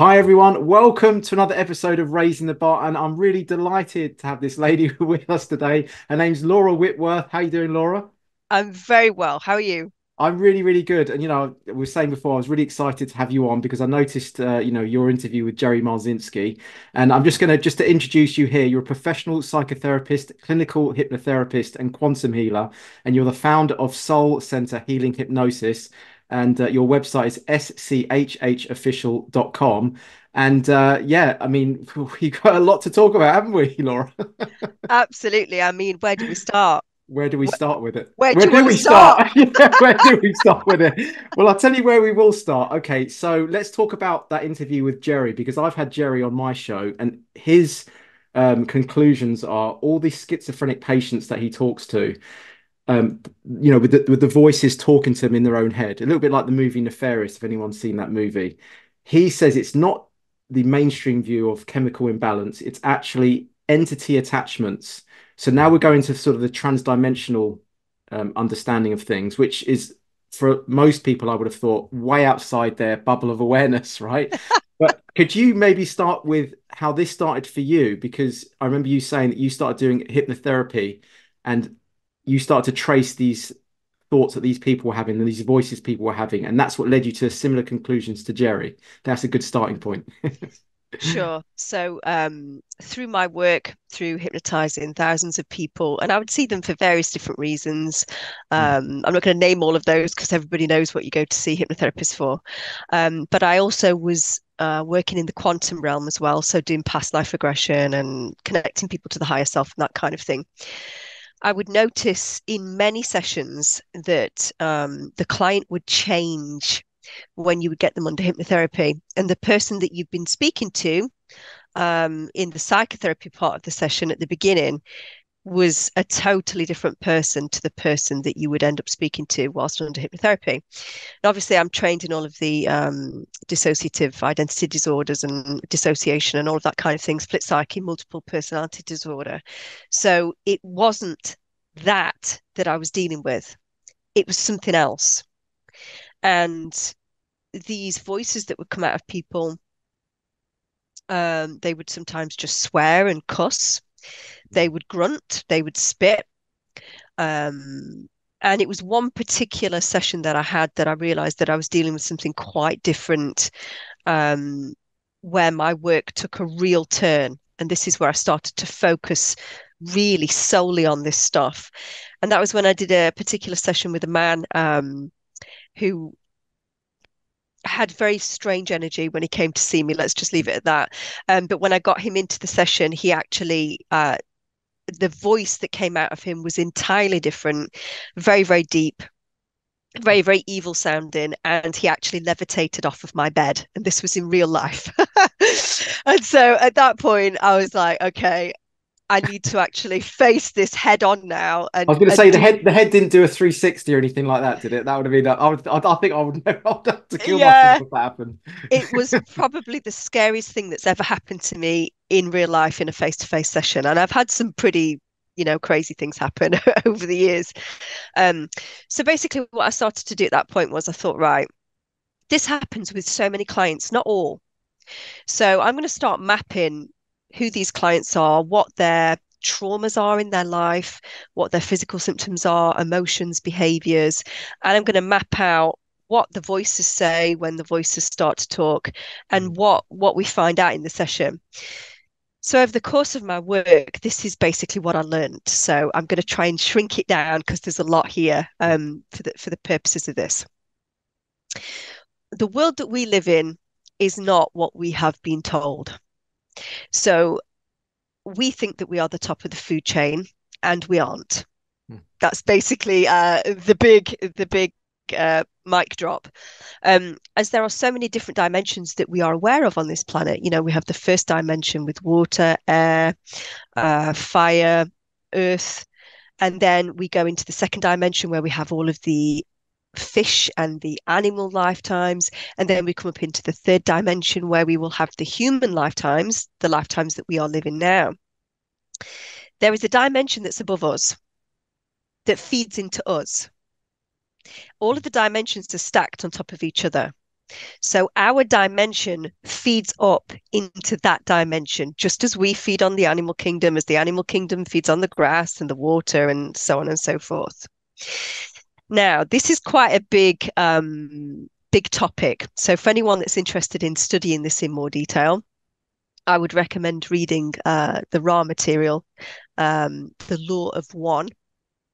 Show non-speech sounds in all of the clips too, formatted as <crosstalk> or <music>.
Hi everyone, welcome to another episode of Raising the Bar, and I'm really delighted to have this lady <laughs> with us today. Her name's Laura Whitworth. How you doing, Laura? I'm very well. How are you? I'm really, really good. And you know, we were saying before, I was really excited to have you on because I noticed, uh, you know, your interview with Jerry Marzinsky. And I'm just going to just to introduce you here. You're a professional psychotherapist, clinical hypnotherapist, and quantum healer, and you're the founder of Soul Center Healing Hypnosis and uh, your website is schhofficial.com. And uh, yeah, I mean, <laughs> we've got a lot to talk about, haven't we, <laughs> Laura? Absolutely. I mean, where do we start? Where do we start with it? Where, where do, we start? start? <laughs> where do we start with it? Well, I'll tell you where we will start. Okay, so let's talk about that interview with Jerry because I've had Jerry on my show and his um, conclusions are all these schizophrenic patients that he talks to um, you know, with the, with the voices talking to them in their own head, a little bit like the movie Nefarious, if anyone's seen that movie. He says it's not the mainstream view of chemical imbalance, it's actually entity attachments. So now we're going to sort of the transdimensional um, understanding of things, which is for most people, I would have thought way outside their bubble of awareness, <laughs> right? but could you maybe start with how this started for you? Because I remember you saying that you started doing hypnotherapy and you start to trace these thoughts that these people were having and these voices people were having and that's what led you to similar conclusions to jerry. That's a good starting point. <laughs> Sure. So um, through my work through hypnotizing thousands of people and i would see them for various different reasons hmm. um, i'm not going to name all of those because everybody knows what you go to see hypnotherapists for um, but i also was uh, working in the quantum realm as well so doing past life regression and connecting people to the higher self and that kind of thing I would notice in many sessions that um, the client would change when you would get them under hypnotherapy. And the person that you've been speaking to um, in the psychotherapy part of the session at the beginning was a totally different person to the person that you would end up speaking to whilst under hypnotherapy. And obviously, I'm trained in all of the um, dissociative identity disorders and dissociation and all of that kind of thing, split psyche, multiple personality disorder. So it wasn't that that I was dealing with, it was something else. And these voices that would come out of people, um, they would sometimes just swear and cuss they would grunt, they would spit. Um, and it was one particular session that I had that I realized that I was dealing with something quite different, um, where my work took a real turn. And this is where I started to focus really solely on this stuff. And that was when I did a particular session with a man um, who had very strange energy when he came to see me. Let's just leave it at that. Um, but when I got him into the session, he actually uh, the voice that came out of him was entirely different, very, very deep, very, very evil sounding. And he actually levitated off of my bed. And this was in real life. <laughs> and so at that point, I was like, okay, I need to actually face this head on now. And, I was going to say the head the head didn't do a 360 or anything like that, did it? That would have been. I, would, I, I think I would, <laughs> I would have to kill yeah, myself if that happened. it was <laughs> probably the scariest thing that's ever happened to me in real life in a face to face session, and I've had some pretty you know crazy things happen <laughs> over the years. Um, so basically, what I started to do at that point was I thought, right, this happens with so many clients, not all. So I'm going to start mapping who these clients are, what their traumas are in their life, what their physical symptoms are, emotions, behaviors. And I'm going to map out what the voices say when the voices start to talk and mm. what what we find out in the session. So over the course of my work, this is basically what I learned. So I'm going to try and shrink it down because there's a lot here um, for the for the purposes of this. The world that we live in is not what we have been told. So we think that we are the top of the food chain, and we aren't. Hmm. That's basically uh, the big the big uh, mic drop. Um, as there are so many different dimensions that we are aware of on this planet. You know, we have the first dimension with water, air, uh, fire, earth, and then we go into the second dimension where we have all of the fish and the animal lifetimes. And then we come up into the third dimension where we will have the human lifetimes, the lifetimes that we are living now. There is a dimension that's above us that feeds into us. All of the dimensions are stacked on top of each other. So our dimension feeds up into that dimension, just as we feed on the animal kingdom, as the animal kingdom feeds on the grass and the water, and so on and so forth. Now, this is quite a big, um, big topic. So, for anyone that's interested in studying this in more detail, I would recommend reading uh, the Ra Material, um, The Law of One,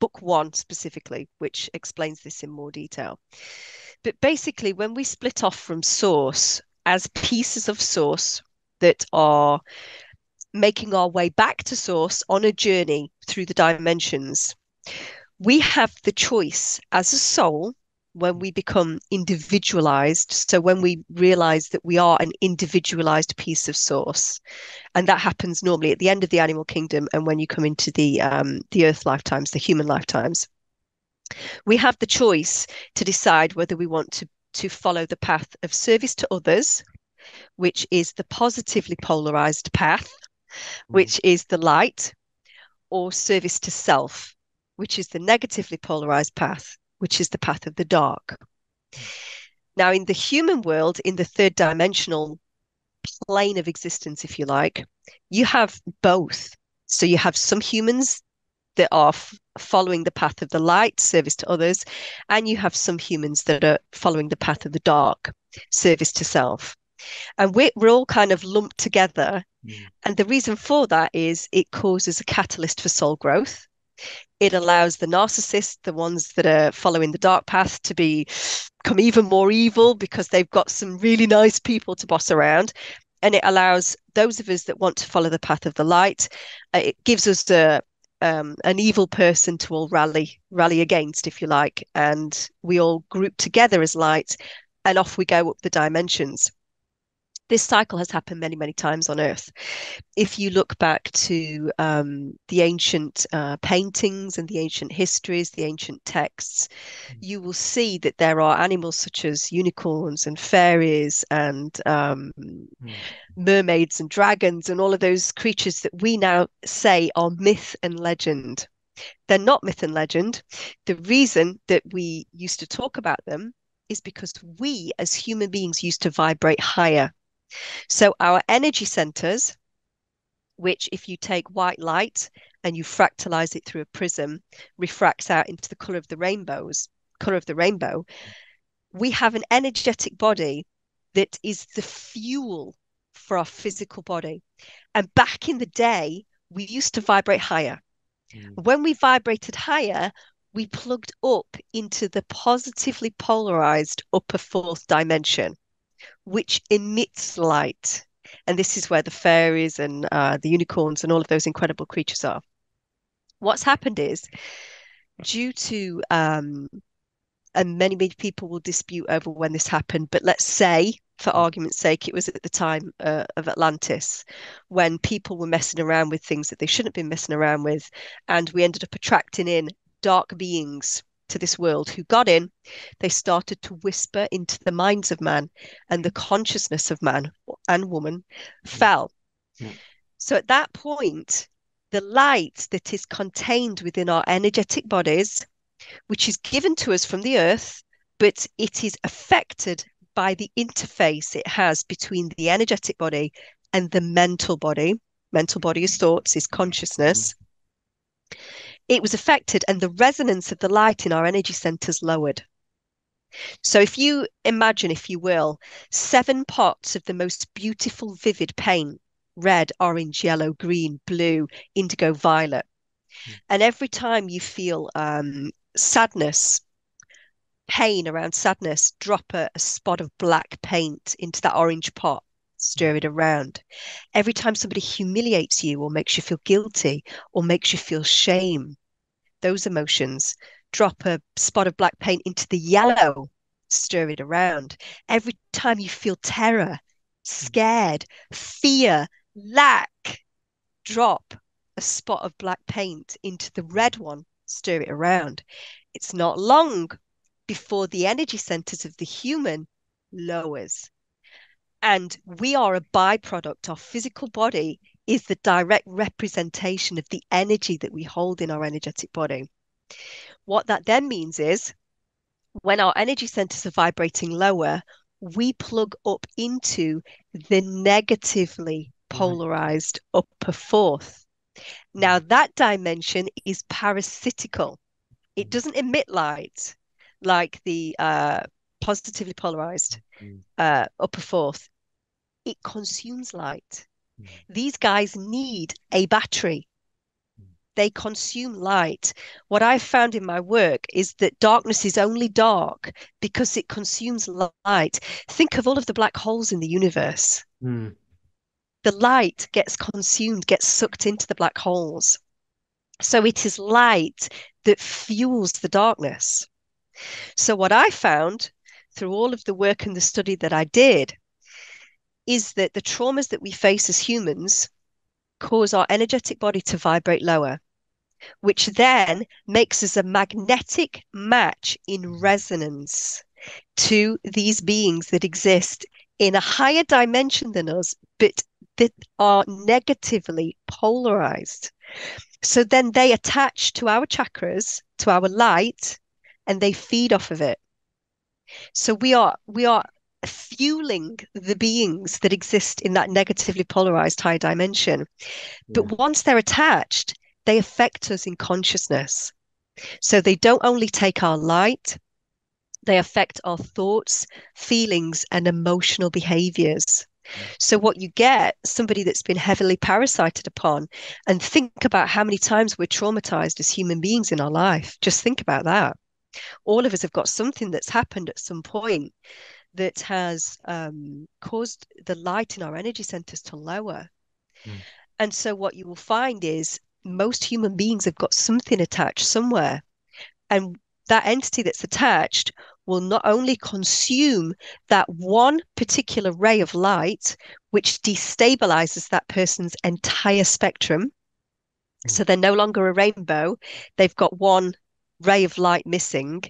book one specifically, which explains this in more detail. But basically, when we split off from source as pieces of source that are making our way back to source on a journey through the dimensions, we have the choice as a soul when we become individualized. So when we realize that we are an individualized piece of source, and that happens normally at the end of the animal kingdom and when you come into the um, the earth lifetimes, the human lifetimes, we have the choice to decide whether we want to to follow the path of service to others, which is the positively polarized path, mm. which is the light, or service to self, which is the negatively polarized path, which is the path of the dark. Now, in the human world, in the third dimensional plane of existence, if you like, you have both. So you have some humans that are f- following the path of the light, service to others, and you have some humans that are following the path of the dark, service to self. And we're, we're all kind of lumped together. Mm. And the reason for that is it causes a catalyst for soul growth it allows the narcissists, the ones that are following the dark path, to be, become even more evil because they've got some really nice people to boss around. And it allows those of us that want to follow the path of the light, uh, it gives us a, um, an evil person to all rally rally against, if you like, and we all group together as light, and off we go up the dimensions this cycle has happened many, many times on Earth. If you look back to um, the ancient uh, paintings and the ancient histories, the ancient texts, mm. you will see that there are animals such as unicorns and fairies and um, mm. mermaids and dragons and all of those creatures that we now say are myth and legend. They're not myth and legend. The reason that we used to talk about them is because we as human beings used to vibrate higher so our energy centers, which if you take white light and you fractalize it through a prism, refracts out into the color of the rainbows, color of the rainbow, we have an energetic body that is the fuel for our physical body. And back in the day, we used to vibrate higher. Mm. When we vibrated higher, we plugged up into the positively polarized upper fourth dimension which emits light. And this is where the fairies and uh, the unicorns and all of those incredible creatures are. What's happened is, due to, um, and many, many people will dispute over when this happened, but let's say, for argument's sake, it was at the time uh, of Atlantis when people were messing around with things that they shouldn't have been messing around with. And we ended up attracting in dark beings to this world who got in, they started to whisper into the minds of man, and the consciousness of man and woman fell. Yeah. So at that point, the light that is contained within our energetic bodies, which is given to us from the earth, but it is affected by the interface it has between the energetic body and the mental body. Mental body is thoughts, is consciousness. Mm it was affected and the resonance of the light in our energy centers lowered. So, if you imagine, if you will, seven pots of the most beautiful, vivid paint red, orange, yellow, green, blue, indigo, violet. Mm. And every time you feel um, sadness, pain around sadness, drop a, a spot of black paint into that orange pot stir it around. Every time somebody humiliates you or makes you feel guilty or makes you feel shame, those emotions, drop a spot of black paint into the yellow, stir it around. Every time you feel terror, scared, fear, lack, drop a spot of black paint into the red one, stir it around. It's not long before the energy centers of the human lowers and we are a byproduct. Our physical body is the direct representation of the energy that we hold in our energetic body. What that then means is when our energy centers are vibrating lower, we plug up into the negatively polarized right. upper fourth. Now, mm. that dimension is parasitical. It doesn't emit light like the uh, positively polarized mm. uh, upper fourth. It consumes light. Mm. These guys need a battery. Mm. They consume light. What I've found in my work is that darkness is only dark because it consumes light. Think of all of the black holes in the universe. Mm. The light gets consumed, gets sucked into the black holes. So it is light that fuels the darkness. So, what I found through all of the work and the study that I did is that the traumas that we face as humans cause our energetic body to vibrate lower, which then makes us a magnetic match in resonance to these beings that exist in a higher dimension than us, but that are negatively polarized. So then they attach to our chakras, to our light, and they feed off of it. So we are we are fueling the beings that exist in that negatively polarized high dimension. But yeah. once they're attached, they affect us in consciousness. So they don't only take our light, they affect our thoughts, feelings, and emotional behaviors. So, what you get, somebody that's been heavily parasited upon, and think about how many times we're traumatized as human beings in our life. Just think about that. All of us have got something that's happened at some point that has um, caused the light in our energy centers to lower. Mm. And so, what you will find is most human beings have got something attached somewhere. And that entity that's attached will not only consume that one particular ray of light, which destabilizes that person's entire spectrum. Mm. So they're no longer a rainbow, they've got one ray of light missing,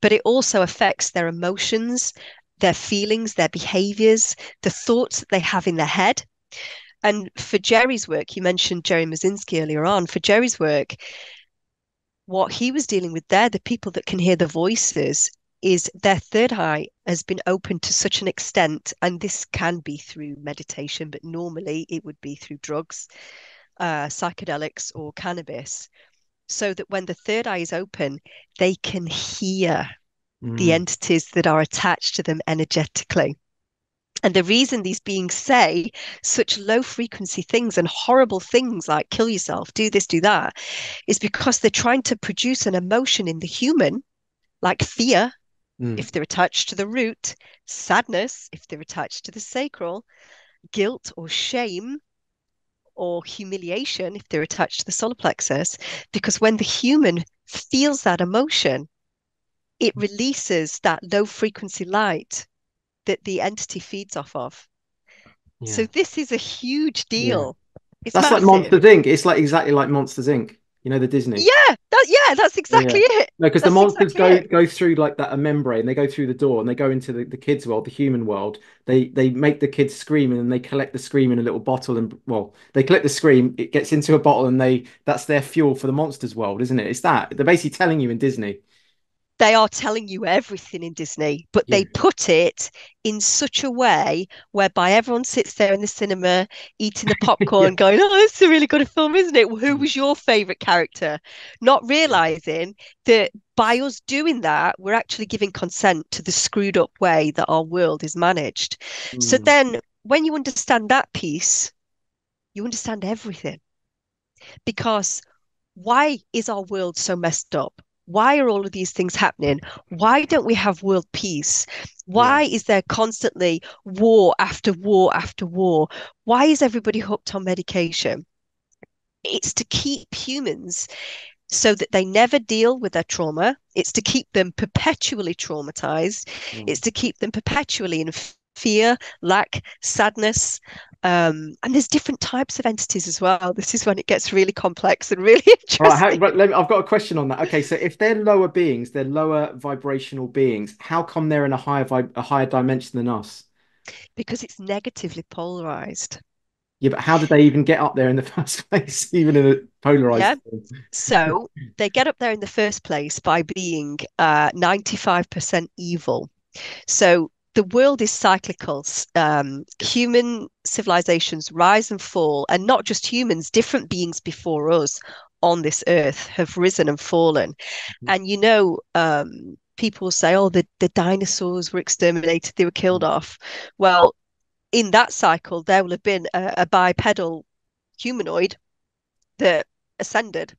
but it also affects their emotions, their feelings, their behaviors, the thoughts that they have in their head. And for Jerry's work, you mentioned Jerry Marzinsky earlier on. For Jerry's work, what he was dealing with there, the people that can hear the voices, is their third eye has been opened to such an extent, and this can be through meditation, but normally it would be through drugs, uh, psychedelics, or cannabis, so that when the third eye is open, they can hear mm. the entities that are attached to them energetically. And the reason these beings say such low frequency things and horrible things like kill yourself, do this, do that, is because they're trying to produce an emotion in the human, like fear, mm. if they're attached to the root, sadness, if they're attached to the sacral, guilt or shame or humiliation, if they're attached to the solar plexus. Because when the human feels that emotion, it mm. releases that low frequency light that the entity feeds off of. Yeah. So this is a huge deal. Yeah. That's massive. like Monsters Inc. It's like exactly like Monsters Inc. You know the Disney. Yeah, that, yeah, that's exactly yeah. it. No, because the monsters exactly go it. go through like that a membrane. They go through the door and they go into the, the kids' world, the human world. They they make the kids scream and then they collect the scream in a little bottle and well, they collect the scream. It gets into a bottle and they that's their fuel for the monsters world, isn't it? It's that they're basically telling you in Disney they are telling you everything in Disney, but yeah. they put it in such a way whereby everyone sits there in the cinema eating the <laughs> popcorn, yeah. going, "Oh, it's a really good film, isn't it? Who mm. was your favorite character?" Not realizing that by us doing that, we're actually giving consent to the screwed up way that our world is managed. Mm. So then, when you understand that piece, you understand everything. Because why is our world so messed up? Why are all of these things happening? Why don't we have world peace? Why yeah. is there constantly war after war after war? Why is everybody hooked on medication? It's to keep humans so that they never deal with their trauma. It's to keep them perpetually traumatized. Mm. It's to keep them perpetually in fear, lack, sadness, um, and there's different types of entities as well. This is when it gets really complex and really <laughs> interesting. Right, how, me, I've got a question on that. Okay, so if they're lower beings, they're lower vibrational beings. How come they're in a higher a higher dimension than us? Because it's negatively polarized. Yeah, but how did they even get up there in the <laughs> first place, even in a polarized? Yeah. So they get up there in the first place by being uh, 95% evil. So the world is cyclical. Um, human civilizations rise and fall, and not just humans, different beings before us on this earth have risen and fallen. Mm-hmm. And you know, um, people say, oh, the, the dinosaurs were exterminated, they were killed mm-hmm. off. Well, in that cycle, there will have been a, a bipedal humanoid that ascended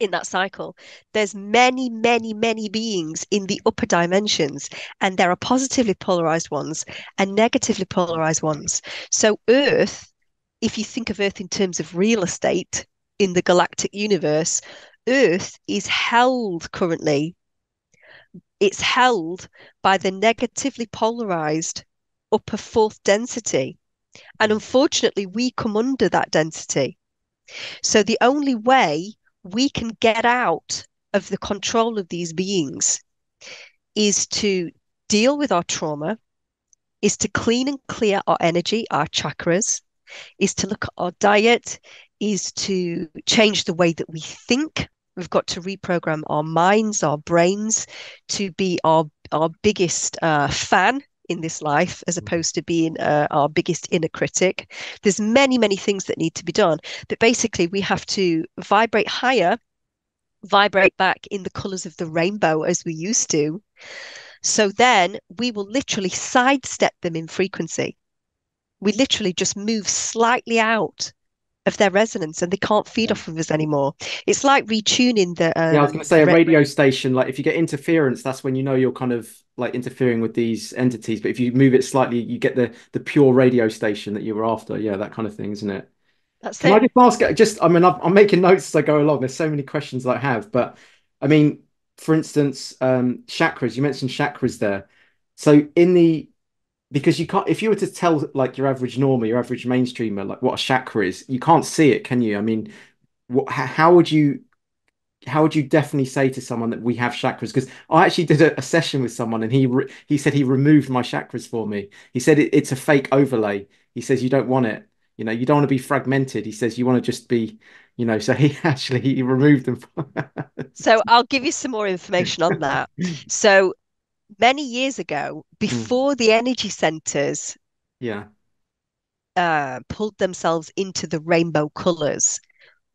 in that cycle. There's many many many beings in the upper dimensions and there are positively polarized ones and negatively polarized ones. So earth if you think of earth in terms of real estate in the galactic universe earth is held currently it's held by the negatively polarized upper fourth density. And unfortunately we come under that density. So the only way we can get out of the control of these beings is to deal with our trauma, is to clean and clear our energy, our chakras, is to look at our diet, is to change the way that we think. We've got to reprogram our minds, our brains to be our our biggest uh, fan in this life as mm. opposed to being uh, our biggest inner critic. There's many many things that need to be done but basically we have to vibrate higher vibrate back in the colors of the rainbow as we used to. So then we will literally sidestep them in frequency. We literally just move slightly out of their resonance and they can't feed yeah. off of us anymore. It's like retuning the. Um, yeah, I was going to say a radio station. Like if you get interference, that's when you know you're kind of like interfering with these entities. But if you move it slightly, you get the the pure radio station that you were after. Yeah, that kind of thing, isn't it? That's Can it. I just ask? Just I mean, I'm, I'm making notes as I go along. There's so many questions I have, but I mean, for instance, um, chakras. You mentioned chakras there. So in the because you can't if you were to tell like your average normer your average mainstreamer like what a chakra is you can't see it can you? I mean what how would you how would you definitely say to someone that we have chakras? Because i actually did a, a, session with someone and he re, he said he removed my chakras for me. He said it, it's a fake overlay. He says you don't want it. You know you don't want to be fragmented. He says you want to just be you know so he <laughs> actually he removed them so i'll give you some more information on that. <laughs> So many years ago, hmm. before mm. the energy centers yeah uh, pulled themselves into the rainbow colors,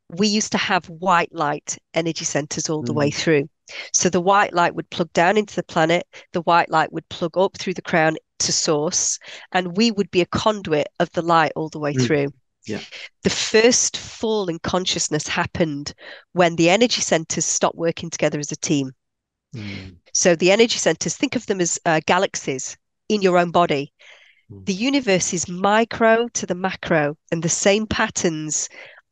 we used to have white light energy centers all the mm. way hmm. through. So the white light would plug down into the planet, the white light would plug up through the crown to source, and we would be a conduit of the light all the way mm. through. Yeah. The first fall in consciousness happened when the energy centers stopped working together as a team. Mm. So the energy centers, think of them as uh, galaxies in your own body. Mm. The universe is micro to the macro, and the same patterns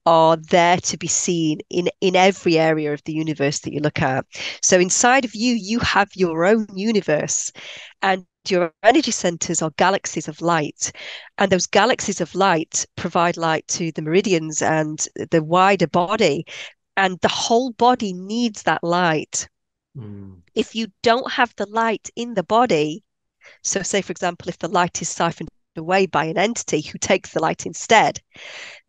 are there to be seen in in every area of the universe that you look at so inside of you you have your own universe and your energy centers are galaxies of light and those galaxies of light provide light to the meridians and the wider body and the whole body needs that light Mm. If you don't have the light in the body, so say, for example, if the light is siphoned away by an entity who takes the light instead,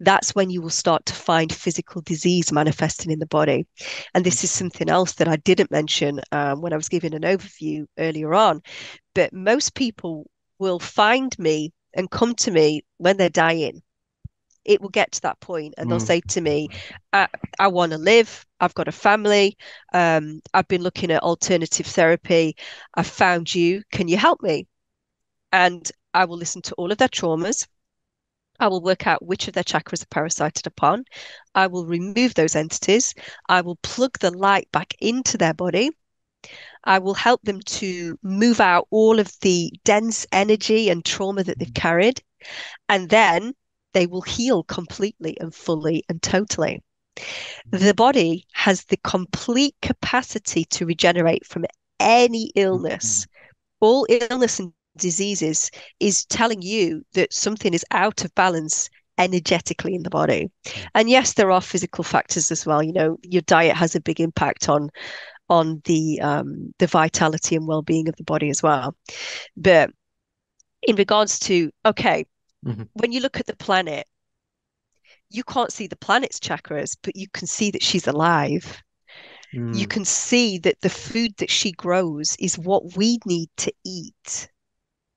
that's when you will start to find physical disease manifesting in the body. And this is something else that I didn't mention um, when I was giving an overview earlier on. But most people will find me and come to me when they're dying it will get to that point and they'll mm. say to me i, I want to live i've got a family um, i've been looking at alternative therapy i've found you can you help me and i will listen to all of their traumas I will work out which of their chakras are parasited upon. I will remove those entities. I will plug the light back into their body. I will help them to move out all of the dense energy and trauma that they've carried. And then they will heal completely and fully and totally. The body has the complete capacity to regenerate from any illness. Mm-hmm. All illness and diseases is telling you that something is out of balance energetically in the body. Mm. And yes, there are physical factors as well. You know, your diet has a big impact on on the um, the vitality and well-being of the body as well. But in regards to okay, Mm-hmm. When you look at the planet, you can't see the planet's chakras, but you can see that she's alive. Mm. You can see that the food that she grows is what we need to eat.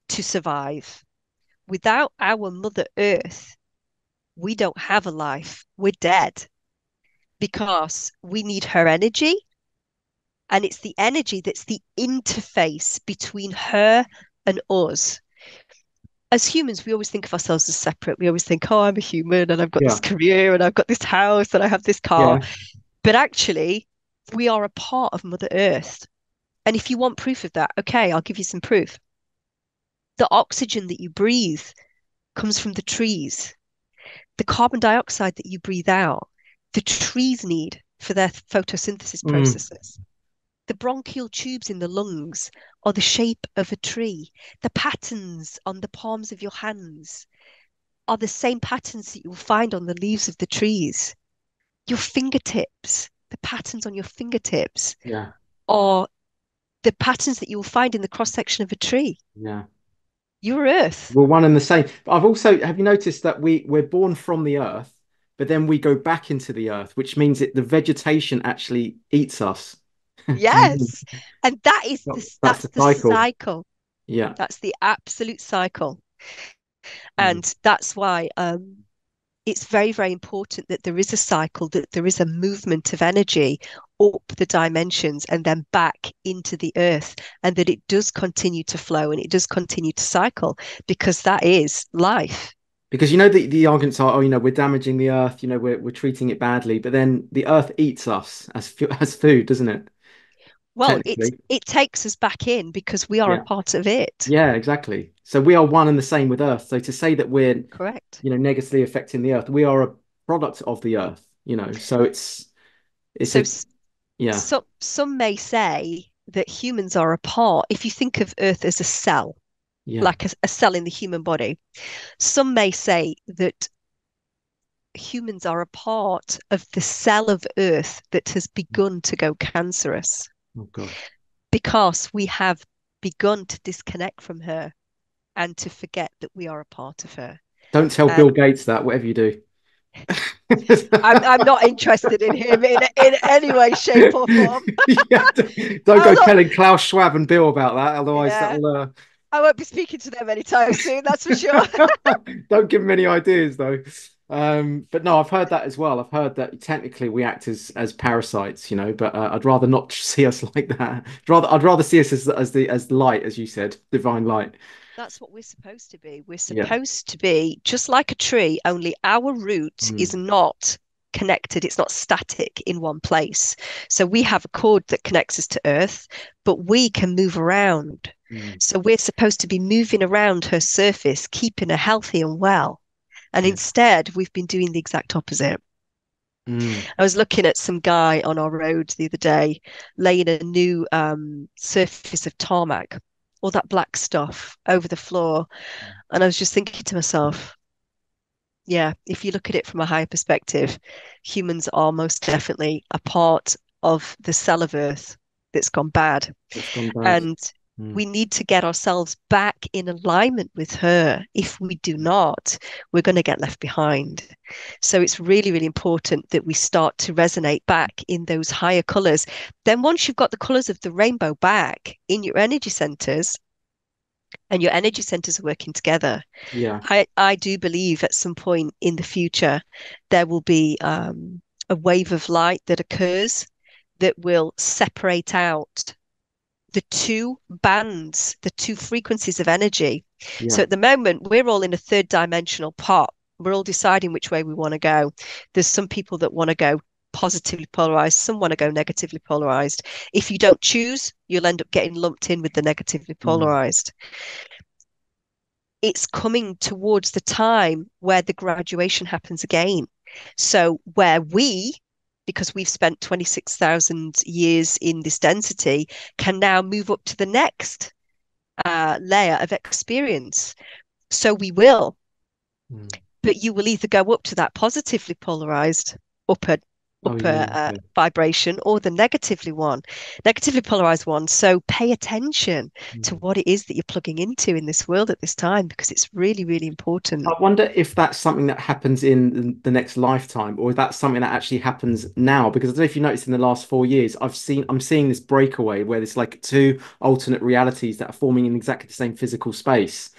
to survive. Without our Mother Earth, we don't have a life. We're dead because we need her energy. And it's the energy that's the interface between her and us. As humans, we always think of ourselves as separate. We always think, oh, I'm a human and I've got yeah. this career and I've got this house and I have this car. Yeah. But actually, we are a part of Mother Earth. And if you want proof of that, okay, I'll give you some proof. The oxygen that you breathe comes from the trees. The carbon dioxide that you breathe out, the trees need for their photosynthesis mm. The bronchial tubes in the lungs are the shape of a tree. The patterns on the palms of your hands are the same patterns that you'll find on the leaves of the trees. Your fingertips, the patterns on your fingertips yeah. are the patterns that you will find in the cross section of a tree. Yeah. You're Earth. We're one and the same. But I've also have you noticed that we we're born from the Earth, but then we go back into the Earth, which means that the vegetation actually eats us. Yes, <laughs> and that is the, that's, that's the, cycle. cycle. Yeah, that's the absolute cycle, and mm. that's why um, it's very, very important that there is a cycle, that there is a movement of energy up the dimensions and then back into the earth, and that it does continue to flow and it does continue to cycle because that is life. Because you know the, the arguments are, oh, you know, we're damaging the earth, you know, we're we're treating it badly, but then the earth eats us as <laughs> as food, doesn't it? Well, it it takes us back in because we are yeah. a part of it. Yeah, exactly. So we are one and the same with Earth. So to say that we're correct, you know, negatively affecting the Earth, we are a product of the Earth. You know, so it's it's so, a, yeah. So some may say that humans are a part. If you think of Earth as a cell, yeah. like a, a cell in the human body, some may say that humans are a part of the cell of Earth that has begun to go cancerous. Oh, God. Because we have begun to disconnect from her and to forget that we are a part of her. Don't tell um, Bill Gates that, whatever you do. <laughs> I'm, I'm, not interested in him in, in any way, shape, or form. <laughs> yeah, don't, don't go not... telling Klaus Schwab and Bill about that, otherwise yeah. that'll. Uh... I won't be speaking to them anytime soon. That's for sure. <laughs> don't give them any ideas, though. Um, but no, I've heard that as well. I've heard that technically we act as as parasites, you know. But uh, I'd rather not <laughs> see us like that. I'd rather I'd rather see us as as the as light, as you said, divine light. That's what we're supposed to be. We're supposed yeah. to be just like a tree. Only our root mm. is not connected. It's not static in one place. So we have a cord that connects us to Earth, but we can move around. Mm. So we're supposed to be moving around her surface, keeping her healthy and well. And yeah. instead, we've been doing the exact opposite. Mm. I was looking at some guy on our road the other day laying a new um, surface of tarmac, all that black stuff over the floor. And I was just thinking to myself, yeah, if you look at it from a higher perspective, humans are most definitely a part of the cell of Earth that's gone bad. Gone bad. And Mm. We need to get ourselves back in alignment with her. If we do not, we're going to get left behind. So it's really, really important that we start to resonate back in those higher colors. Then, once you've got the colors of the rainbow back in your energy centers, and your energy centers are working together. Yeah. I, I do believe at some point in the future there will be um, a wave of light that occurs that will separate out the two bands, the two frequencies of energy. Yeah. So at the moment, we're all in a third dimensional pot. We're all deciding which way we want to go. There's some people that want to go positively polarized, some want to go negatively polarized. If you don't choose, you'll end up getting lumped in with the negatively mm. polarized. Mm. It's coming towards the time where the graduation happens again. So, where we, because we've spent 26,000 years in this density, can now move up to the next uh, layer of experience. So we will. Mm. But you will either go up to that positively polarized upper upper oh, yeah, uh, vibration or the negatively one, negatively polarized one. So pay attention mm. to what it is that you're plugging into in this world at this time because it's really, really important. I wonder if that's something that happens in the next lifetime or that's something that actually happens now. Because I don't know if you noticed in the last four years, I've seen I'm seeing this breakaway where there's like two alternate realities that are forming in exactly the same physical space.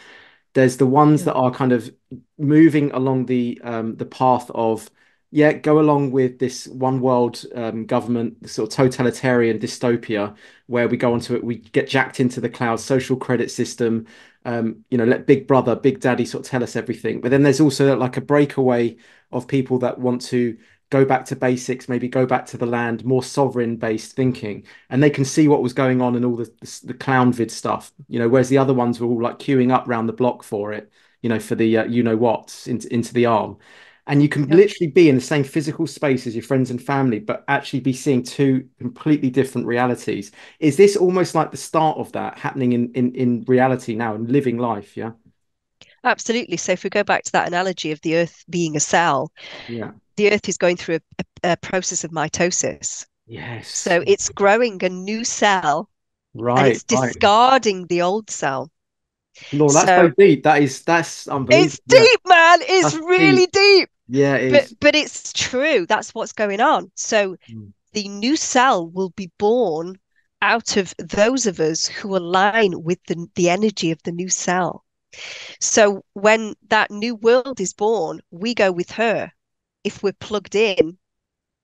There's the ones yeah. that are kind of moving along the um, the path of yeah, go along with this one world um, government, sort of totalitarian dystopia, where we go onto it, we get jacked into the cloud social credit system. Um, you know, let Big Brother, Big Daddy sort of tell us everything. But then there's also like a breakaway of people that want to go back to basics, maybe go back to the land, more sovereign based thinking, and they can see what was going on and all the, the, the clown vid stuff. You know, whereas the other ones were all like queuing up round the block for it. You know, for the uh, you know what into, into the arm and you can yep. literally be in the same physical space as your friends and family but actually be seeing two completely different realities. Is this almost like the start of that happening in in, in reality now and living life yeah? Absolutely. So if we go back to that analogy of the earth being a cell yeah. the earth is going through a, a, a process of mitosis. Yes. So it's growing a new cell right and it's discarding right. the old cell no, that's so, so deep. That is that's unbelievable. It's deep, man. It's that's really deep. deep. Yeah, it but but it's true. That's what's going on. So mm. the new cell will be born out of those of us who align with the, the energy of the new cell. So when that new world is born, we go with her. If we're plugged in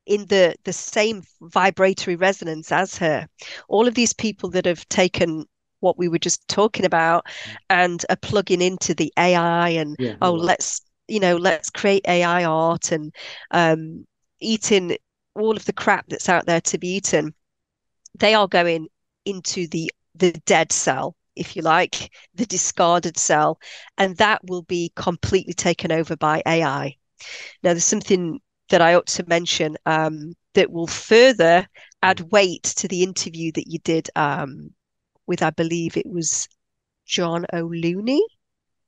in the the same vibratory resonance as her, all of these people that have taken what we were just talking about mm. and are plugging into the AI and yeah, oh, let's you know, let's create AI art and um, eating all of the crap that's out there to be eaten, they are going into the the dead cell, if you like, the discarded cell, and that will be completely taken over by AI. Now, there's something that I ought to mention um, that will further add weight to the interview that you did um, with, I believe it was John O'Looney.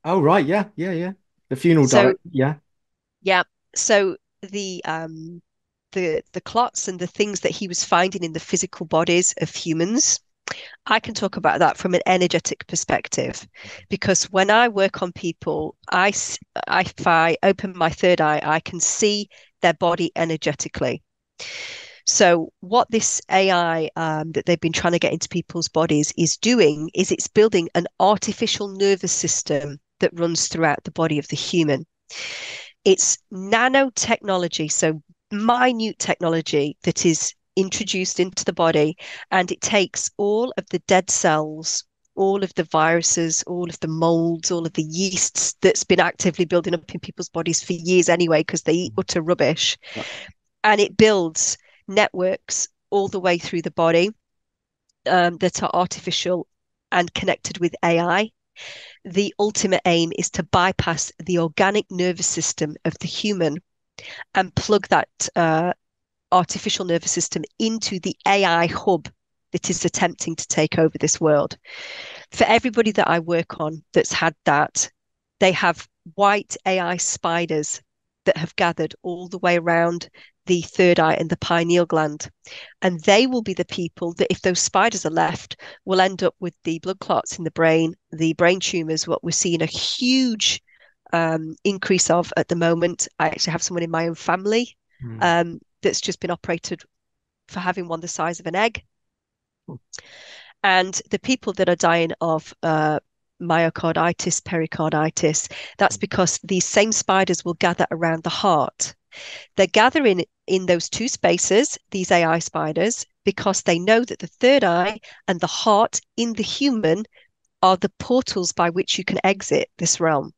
Oh right, yeah, yeah, yeah. The funeral so, diet, yeah. Yeah. So the um the the clots and the things that he was finding in the physical bodies of humans. I can talk about that from an energetic perspective because when I work on people, I, I if I open my third eye, I can see their body energetically. So, what this AI um, that they've been trying to get into people's bodies is doing is it's building an artificial nervous system that runs throughout the body of the human. It's nanotechnology, so minute technology that is introduced into the body, and it takes all of the dead cells, all of the viruses, all of the molds, all of the yeasts that's been actively building up in people's bodies for years anyway, because they eat utter rubbish. And it builds networks all the way through the body um, that are artificial and connected with AI the ultimate aim is to bypass the organic nervous system of the human and plug that uh, artificial nervous system into the AI hub that is attempting to take over this world. For everybody that I work on that's had that, they have white AI spiders that have gathered all the way around the third eye and the pineal gland. And they will be the people that, if those spiders are left, will end up with the blood clots in the brain, the brain tumors, what we're seeing a huge um, increase of at the moment. I actually have someone in my own family mm. um, that's just been operated for having one the size of an egg. Mm. And the people that are dying of uh, myocarditis, pericarditis, that's hmm. because these same spiders will gather around the heart they're gathering in those two spaces, these AI spiders, because they know that the third eye and the heart in the human are the portals by which you can exit this realm.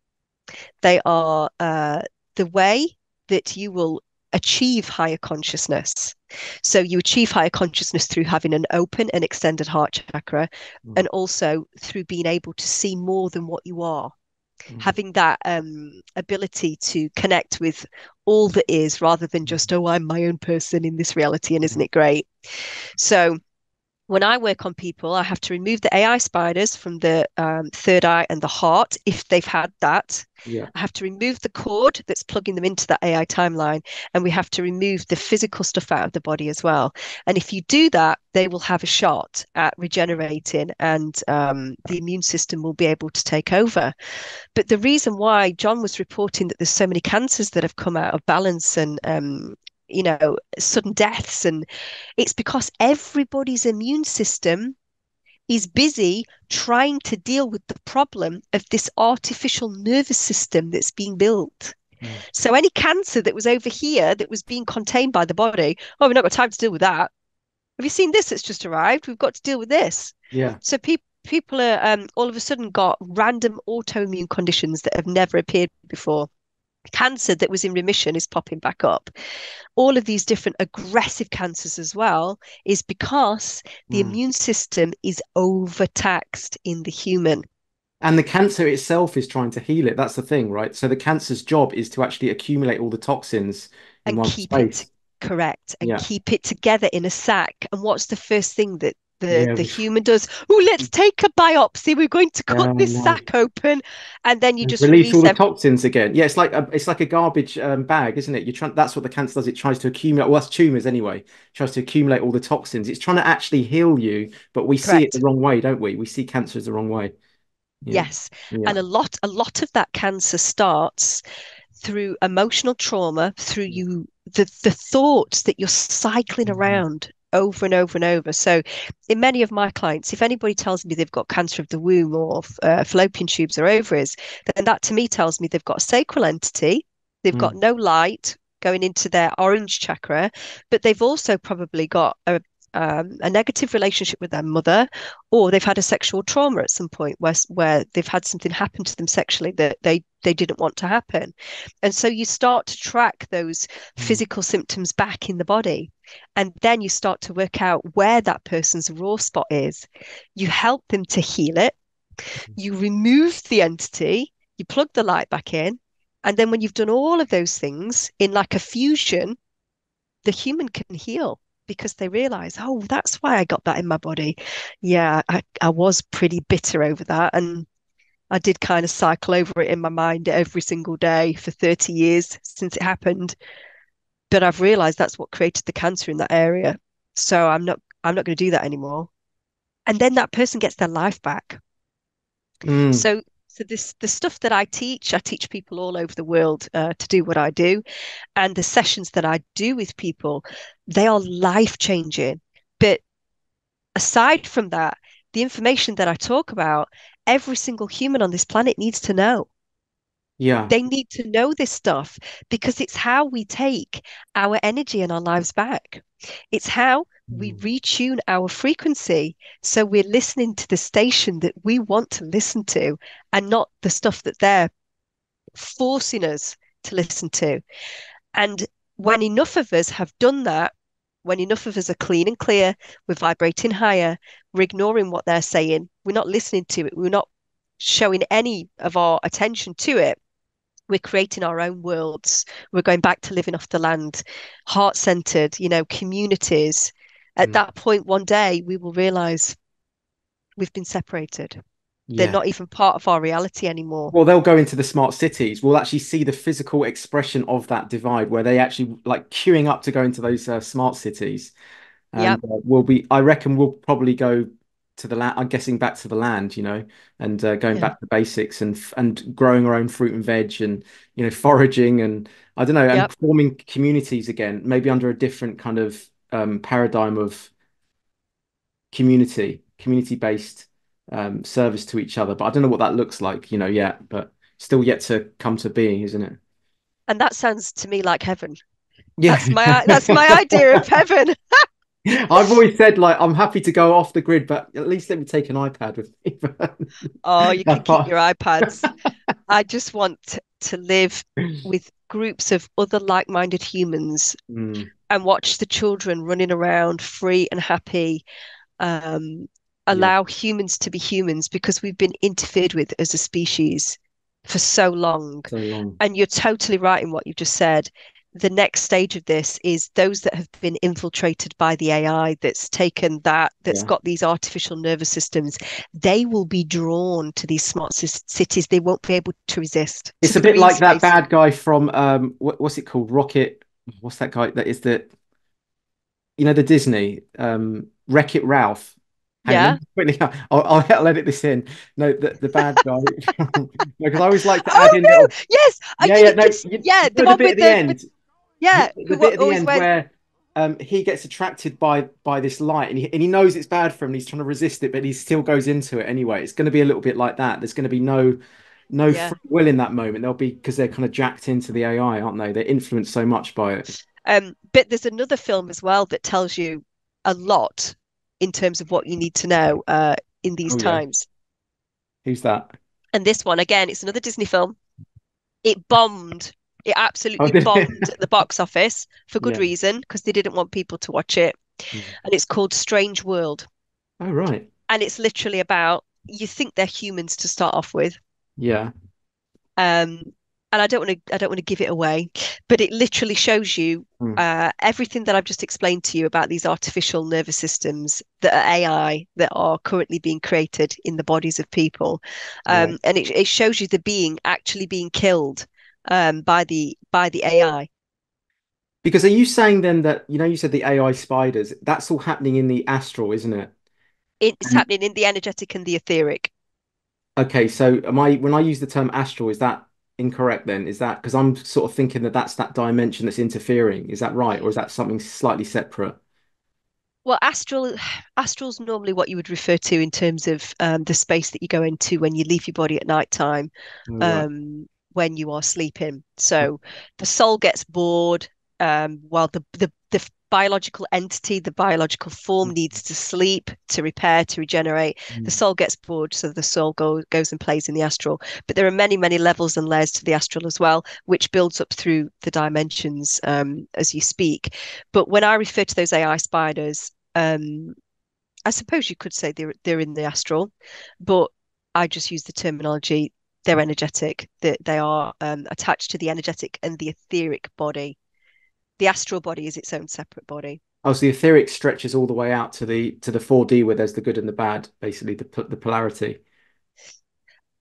They are uh, the way that you will achieve higher consciousness. So you achieve higher consciousness through having an open and extended heart chakra, mm. and also through being able to see more than what you are mm. having that um, ability to connect with all that is rather than just, oh, I'm my own person in this reality. And isn't mm. it great? So, when I work on people, I have to remove the AI spiders from the um, third eye and the heart if they've had that. Yeah. I have to remove the cord that's plugging them into that AI timeline. And we have to remove the physical stuff out of the body as well. And if you do that, they will have a shot at regenerating and um, the immune system will be able to take over. But the reason why John was reporting that there's so many cancers that have come out of balance and um, you know, sudden deaths. And it's because everybody's immune system is busy trying to deal with the problem of this artificial nervous system that's being built. Mm. So any cancer that was over here that was being contained by the body, oh, we've not got time to deal with that. Have you seen this that's just arrived? We've got to deal with this. Yeah. So people people are um, all of a sudden got random autoimmune conditions that have never appeared before cancer that was in remission is popping back up. All of these different aggressive cancers as well is because the mm. immune system is overtaxed in the human. And the cancer itself is trying to heal it. That's the thing, right? So the cancer's job is to actually accumulate all the toxins in and one keep space. it correct and Yeah. keep it together in a sac. And what's the first thing that the, Yeah, the human does? Oh, let's take a biopsy. We're going to cut Yeah, this know. sac open, and then you just release release all the toxins again. Yeah, it's like a, it's like a garbage um, bag, isn't it? You're trying. That's what the cancer does. It tries to accumulate. Well, that's tumors anyway. It tries to accumulate all the toxins. It's trying to actually heal you, but we see it the wrong way, don't we? We see cancer as the wrong way. Yeah. Yes. Yeah. and a lot a lot of that cancer starts through emotional trauma through Mm. you the the thoughts that you're cycling Mhm. around over and over and over. So in many of my clients if anybody tells me they've got cancer of the womb or uh, fallopian tubes or ovaries then that to me tells me they've got a sacral entity they've got no light going into their orange chakra but they've also probably got a um, a negative relationship with their mother, or they've had a sexual trauma at some point where where they've had something happen to them sexually that they they didn't want to happen, and so you start to track those Mm. physical symptoms back in the body, and then you start to work out where that person's raw spot is. You help them to heal it. You remove the entity. You plug the light back in, and then when you've done all of those things in like a fusion, the human can heal because they realize, oh, that's why I got that in my body. Yeah, I, I was pretty bitter over that. And I did kind of cycle over it in my mind every single day for 30 years since it happened. But I've realized that's what created the cancer in that area. So I'm not I'm not going to do that anymore. And then that person gets their life back. Mm. So so this the stuff that I teach, I teach people all over the world uh, to do what I do, and the sessions that I do with people, they are life changing. But aside from that, the information that I talk about, every single human on this planet needs to know. Yeah. They need to know this stuff because it's how we take our energy and our lives back. It's how we Mm. retune our frequency so we're listening to the station that we want to listen to and not the stuff that they're forcing us to listen to. And when enough of us have done that, when enough of us are clean and clear, we're vibrating higher, we're ignoring what they're saying, we're not listening to it, we're not showing any of our attention to it. We're creating our own worlds. We're going back to living off the land, heart centered, you know, communities. At Mm. that point, one day we will realize we've been separated. They're not even part of our reality anymore. Well, they'll go into the smart cities. We'll actually see the physical expression of that divide where they actually like queuing up to go into those uh, smart cities. And Yep. uh, we'll be, I reckon we'll probably go to the land, I'm guessing back to the land, you know, and uh, going Yeah. back to basics and and growing our own fruit and veg and, you know, foraging and I don't know, and forming communities again, maybe under a different kind of um, paradigm of community, community-based um, service to each other. But I don't know what that looks like, you know, yet, but still yet to come to being, isn't it? And that sounds to me like heaven. Yeah. That's my that's my idea of heaven. <laughs> <laughs> I've always said like I'm happy to go off the grid, but at least let me take an iPad with me. <laughs> Oh, you can keep your iPads. I just want to, live with groups of other like-minded humans Mm, and watch the children running around free and happy. Um, allow humans to be humans because we've been interfered with as a species for so long. so long. And you're totally right in what you've just said. the next stage of this is those that have been infiltrated by the AI that's taken that, that's Yeah. got these artificial nervous systems, they will be drawn to these smart c- cities. They won't be able to resist. It's to a bit like that bad guy from um what, what's it called? Rocket. What's that guy that is the you know the Disney um Wreck-It Ralph. Hang Yeah. <laughs> I'll, I'll, edit this in. No, the, the bad guy. <laughs> <laughs> Because I always like to add Oh in no! little. Yes, I Yeah, yeah, no, you, yeah, you the know the one bit with at the the end. with yeah, The bit at the end wears where um he gets attracted by by this light and he, and he knows it's bad for him and he's trying to resist it, but he still goes into it anyway. It's going to be a little bit like that. There's going to be no no yeah. free will in that moment. They'll be because they're kind of jacked into the AI, aren't they? They're influenced so much by it. Um, but there's another film as well that tells you a lot in terms of what you need to know uh in these Oh yeah. times. Who's that? And this one, again, it's another Disney film. It bombed. It Oh, absolutely did bombed it? at the box office for good Yeah. reason, because they didn't want people to watch it. Mm. And it's called Strange World. Oh right. And it's literally about you think they're humans to start off with. Yeah. Um, and I don't want to I don't want to give it away, but it literally shows you Mm. uh, everything that I've just explained to you about these artificial nervous systems that are AI that are currently being created in the bodies of people. Yeah. Um, and it, it shows you the being actually being killed um, by the by the AI. Because are you saying then that you know you said the AI spiders, that's all happening in the astral, isn't it? It's And happening in the energetic and the etheric. Okay, so am I when I use the term astral, is that incorrect then? Is that because I'm sort of thinking that that's that dimension that's interfering? Is that right, or is that something slightly separate? Well, astral <sighs> astral's normally what you would refer to in terms of um, the space that you go into when you leave your body at night time. Right. um, when you are sleeping. So the soul gets bored um, while the, the the biological entity, the biological form needs to sleep, to repair, to regenerate. The Mm. soul gets bored, so the soul goes goes and plays in the astral. But there are many, many levels and layers to the astral as well, which builds up through the dimensions um, as you speak. But when I refer to those AI spiders, um, I suppose you could say they're they're in the astral, but I just use the terminology they're energetic, that they are um, attached to the energetic and the etheric body. The astral body is its own separate body. Oh, so the etheric stretches all the way out to the to the 4D where there's the good and the bad, basically the the polarity.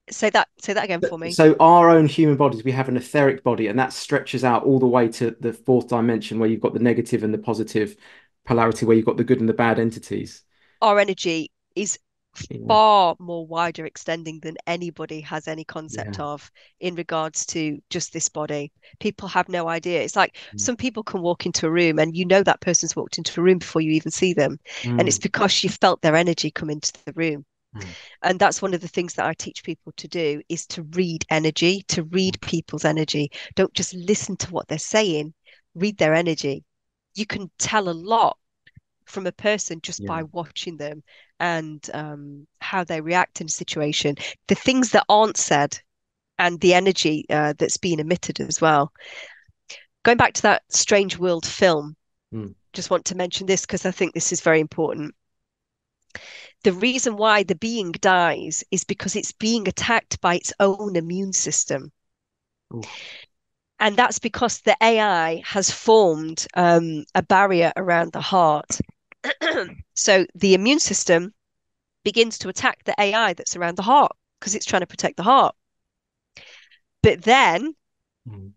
Say that say that again for me. So our own human bodies, we have an etheric body, and that stretches out all the way to the fourth dimension where you've got the negative and the positive polarity, where you've got the good and the bad entities. Our energy is. Far more wider extending than anybody has any Yeah. concept of in regards to just this body. People have no idea. It's like Mm. some people can walk into a room and you know that person's walked into a room before you even see them. And it's Mm. because you felt their energy come into the room. Mm. And that's one of the things that I teach people to do is to read energy, to read people's energy. Don't just listen to what they're saying, read their energy. You can tell a lot from a person just Yeah. by watching them and um, how they react in a situation. The things that aren't said and the energy uh, that's being emitted as well. Going back to that Strange World film, Mm. just want to mention this because I think this is very important. The reason why the being dies is because it's being attacked by its own immune system. Oof. And that's because the AI has formed um, a barrier around the heart. So the immune system begins to attack the AI that's around the heart because it's trying to protect the heart. But then Mm.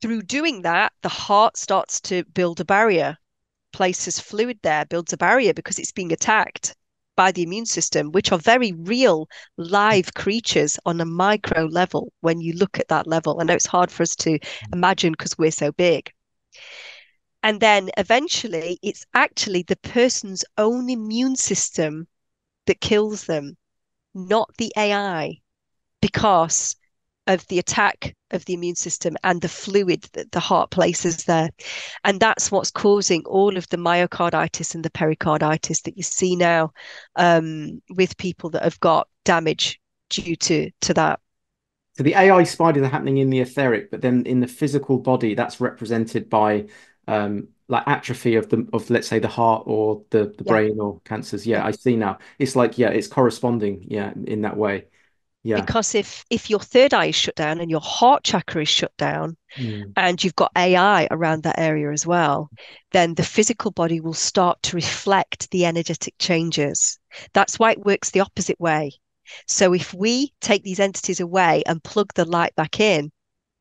through doing that, the heart starts to build a barrier, places fluid there, builds a barrier because it's being attacked by the immune system, which are very real live creatures on a micro level when you look at that level. I know it's hard for us to imagine because we're so big. And then eventually, it's actually the person's own immune system that kills them, not the AI, because of the attack of the immune system and the fluid that the heart places there. And that's what's causing all of the myocarditis and the pericarditis that you see now um, with people that have got damage due to, to that. So the AI spiders are happening in the etheric, but then in the physical body, that's represented by um, like atrophy of the of let's say the heart or the the Yeah. brain or cancers. Yeah, Yeah. I see now. It's like yeah, it's corresponding. Yeah, in that way. Yeah. Because if if your third eye is shut down and your heart chakra is shut down Mm. and you've got AI around that area as well, then the physical body will start to reflect the energetic changes. That's why it works the opposite way. So if we take these entities away and plug the light back in,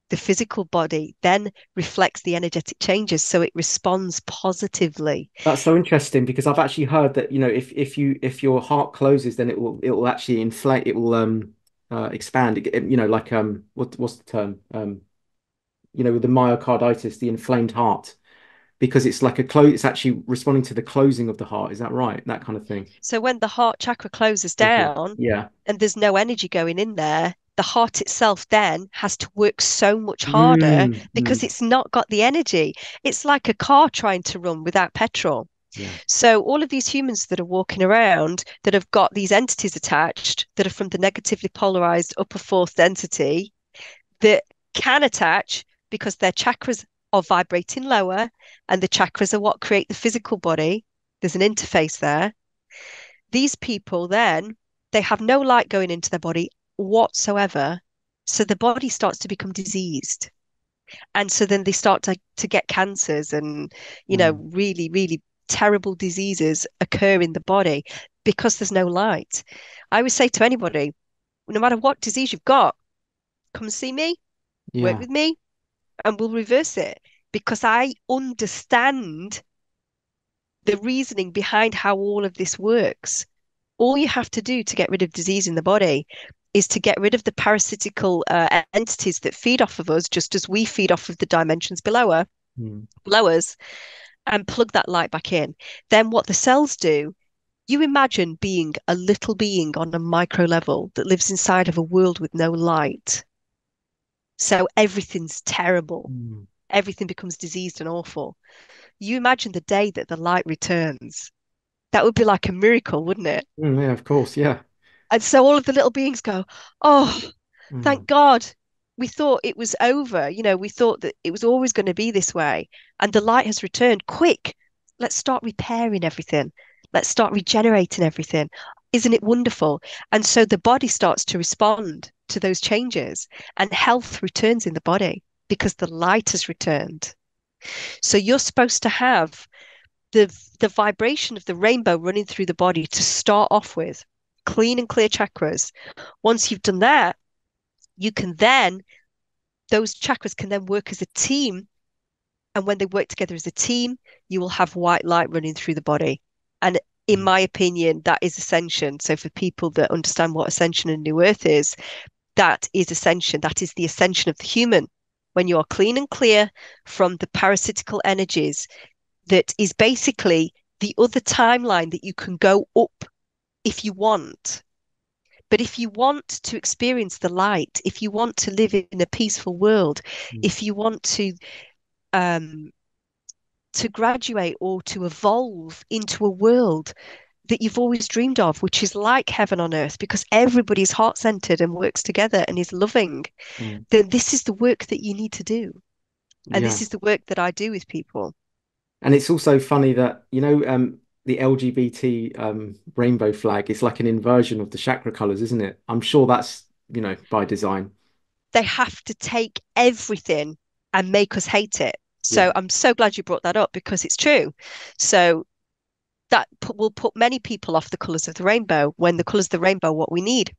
the physical body then reflects the energetic changes so it responds positively That's so interesting because I've actually heard that, you know, if if you if your heart closes, then it will it will actually inflate, it will um uh, expand. It, it- you know, like um what what's the term? Um, you know, with the myocarditis, the inflamed heart, because it's like a close, it's actually responding to the closing of the heart. Is that right? That kind of thing. so when the heart chakra closes down Yeah. and there's no energy going in there the heart itself then has to work so much harder Mm, because mm, it's not got the energy it's like a car trying to run without petrol yeah. So all of these humans that are walking around that have got these entities attached that are from the negatively polarized upper fourth density that can attach because their chakras are vibrating lower and the chakras are what create the physical body. There's an interface there. These people then they have no light going into their body whatsoever. So the body starts to become diseased. And so then they start to, to get cancers and, you know, Mm. really, really terrible diseases occur in the body because there's no light. I would say to anybody, no matter what disease you've got, come see me, work with me, and we'll reverse it because I understand the reasoning behind how all of this works. All you have to do to get rid of disease in the body is to get rid of the parasitical uh, entities that feed off of us, just as we feed off of the dimensions below us Mm. below us and plug that light back in. Then what the cells do, you imagine being a little being on a micro level that lives inside of a world with no light. So everything's terrible. Mm. Everything becomes diseased and awful. You imagine the day that the light returns. That would be like a miracle, wouldn't it? Mm, yeah, of course. Yeah. And so all of the little beings go, Oh, Mm. thank God. We thought it was over. You know, we thought that it was always going to be this way. And the light has returned. Quick, let's start repairing everything. Let's start regenerating everything. Isn't it wonderful? And so the body starts to respond to those changes, and health returns in the body because the light has returned. So you're supposed to have the the vibration of the rainbow running through the body to start off with, clean and clear chakras. Once you've done that, you can then those chakras can then work as a team. And when they work together as a team you will have white light running through the body. And in Mm. my opinion that is ascension. So for people that understand what ascension and new earth is that is ascension. That is the ascension of the human. When you are clean and clear from the parasitical energies that is basically the other timeline that you can go up if you want but if you want to experience the light, if you want to live in a peaceful world, Mm. if you want to um, to graduate or to evolve into a world that you've always dreamed of, which is like heaven on earth, because everybody's heart centered and works together and is loving, Mm. then this is the work that you need to do. And Yeah. this is the work that I do with people. And it's also funny that, you know, um, the LGBT um, rainbow flag is like an inversion of the chakra colors, isn't it? I'm sure that's, you know, by design. They have to take everything and make us hate it. So Yeah. I'm so glad you brought that up because it's true. So that pu- will put many people off the colors of the rainbow when the colors of the rainbow are what we need.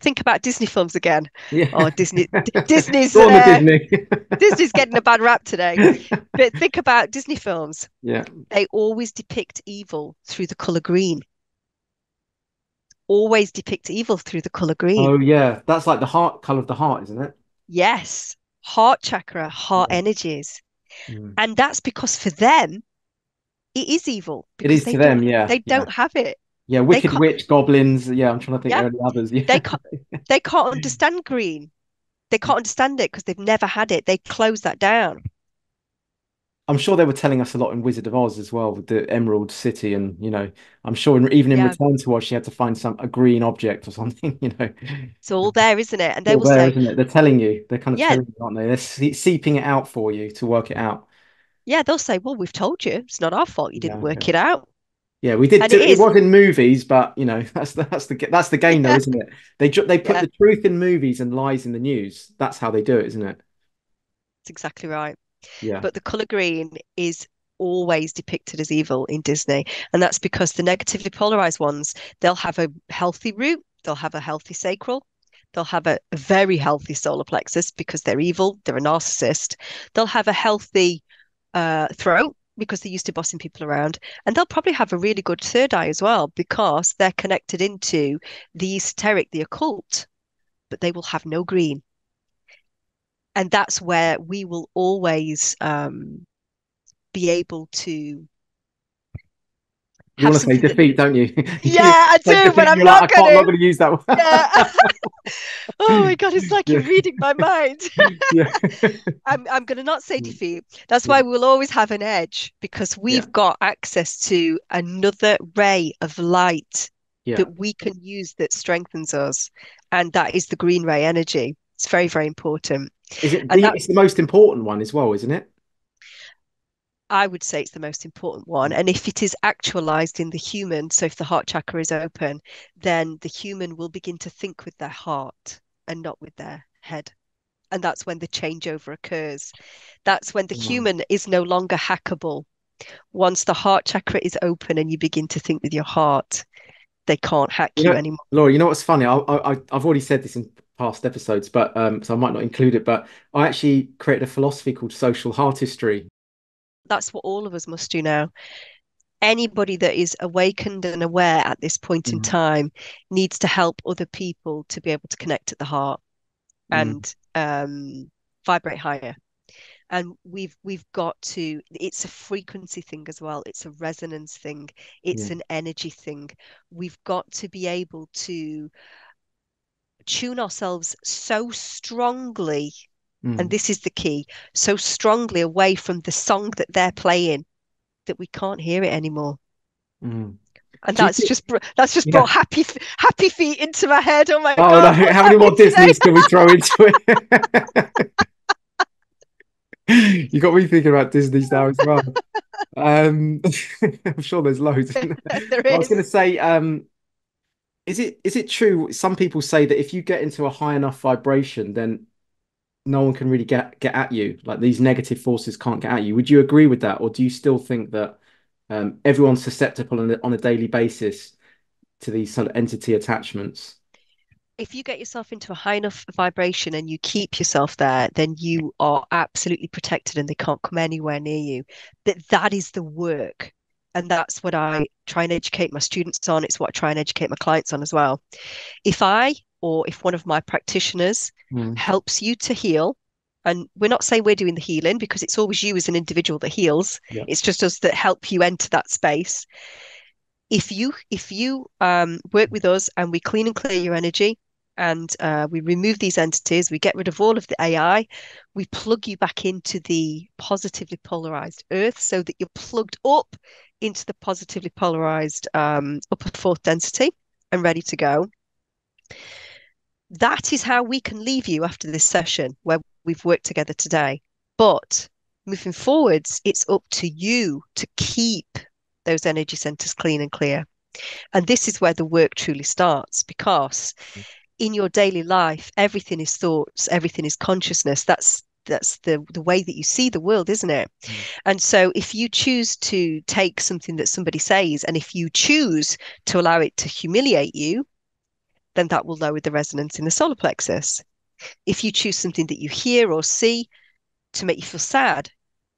Think about Disney films again. Yeah. Oh, Disney, <laughs> Disney's Go on with uh, Disney. <laughs> Disney's getting a bad rap today. <laughs> But think about Disney films. Yeah. They always depict evil through the color green. Always depict evil through the color green. Oh, yeah. That's like the heart color of the heart, isn't it? Yes, heart chakra, heart Yeah. energies. Mm. And that's because for them, it is evil It is to them, yeah. they Yeah. don't have it. Yeah. Wicked Witch, goblins. Yeah, I'm trying to think Yeah. any others. Yeah. They can't <laughs> they can't understand green. They can't understand it because they've never had it. They close that down. I'm sure they were telling us a lot in Wizard of Oz as well with the Emerald City, and you know, I'm sure in, even in Yeah. Return to Oz, she had to find some a green object or <laughs> something. You know, It's all there, isn't it? And they All will there, say, isn't it? They're telling you. They're kind of Yeah. telling you, aren't they? They're se- seeping it out for you to work it out. Yeah, they'll say, Well, we've told you. It's not our fault you didn't Yeah, work yeah. it out. Yeah, we did. Do- it It, was in movies, but you know <laughs> that's the, that's the that's the game, though, isn't it? <laughs> They they put the truth in movies and lies in the news. That's how they do it, isn't it? that's exactly right. Yeah. But the color green is always depicted as evil in Disney. And that's because the negatively polarized ones, they'll have a healthy root, they'll have a healthy sacral, they'll have a, a very healthy solar plexus because they're evil, they're a narcissist. They'll have a healthy uh, throat because they're used to bossing people around. And they'll probably have a really good third eye as well because they're connected into the esoteric, the occult, but they will have no green. And that's where we will always um, be able to You want to say defeat, don't you? <laughs> yeah, I do, but I'm like, not I'm not gonna. use that one. Yeah. <laughs> <laughs> Oh my God, it's like Yeah, you're reading my mind. yeah, I'm I'm gonna not say Mm, defeat. That's yeah, why we'll always have an edge because we've got access to another ray of light yeah. that we can use that strengthens us, and that is the green ray energy. It's very, very important. Is it the? that It's the most important one as well, isn't it? I would say it's the most important one. And if it is actualized in the human, so if the heart chakra is open, then the human will begin to think with their heart and not with their head. And that's when the changeover occurs. That's when the Mm, human is no longer hackable. Once the heart chakra is open and you begin to think with your heart, they can't hack You you know, anymore. Laura, you know what's funny? I, I, I- I've already said this in past episodes, but um, so I might not include it. But I actually created a philosophy called social heartistry. That's what all of us must do now. Anybody that is awakened and aware at this point in Mm, time needs to help other people to be able to connect at the heart mm, and um, vibrate higher. And we've we've got to, it's a frequency thing as well. It's a resonance thing. It's yeah, an energy thing. We've got to be able to tune ourselves so strongly, and mm, this is the key, so strongly away from the song that they're playing that we can't hear it anymore. mm. And that's think? just that's just Yeah. brought happy happy feet into my head. Oh my Oh God, no! How many more? Disneys can we throw <laughs> into it? You got me thinking about Disney's now as well. Um, <laughs> I'm sure there's loads. isn't <laughs> there? There I was going to say, um, is it is it true? Some people say that if you get into a high enough vibration, then no one can really get get at you. Like these negative forces can't get at you. Would you agree with that, or do you still think that um, everyone's susceptible on a, on a daily basis to these sort of entity attachments? if you get yourself into a high enough vibration and you keep yourself there, then you are absolutely protected and they can't come anywhere near you. That that is the work. And that's what I try and educate my students on. It's what I try and educate my clients on as well. If I or if one of my practitioners Mm, helps you to heal, and we're not saying we're doing the healing because it's always you as an individual that heals. yeah. It's just us that help you enter that space. If you if you um, work with us and we clean and clear your energy and uh, we remove these entities, we get rid of all of the AI, we plug you back into the positively polarized earth so that you're plugged up into the positively polarized um, upper fourth density and ready to go. That is how we can leave you after this session where we've worked together today. But moving forwards, it's up to you to keep those energy centers clean and clear. And this is where the work truly starts because in your daily life, everything is thoughts, everything is consciousness. That's that's the the way that you see the world, isn't it? Mm. And so if you choose to take something that somebody says and if you choose to allow it to humiliate you, then that will lower the resonance in the solar plexus. If you choose something that you hear or see to make you feel sad,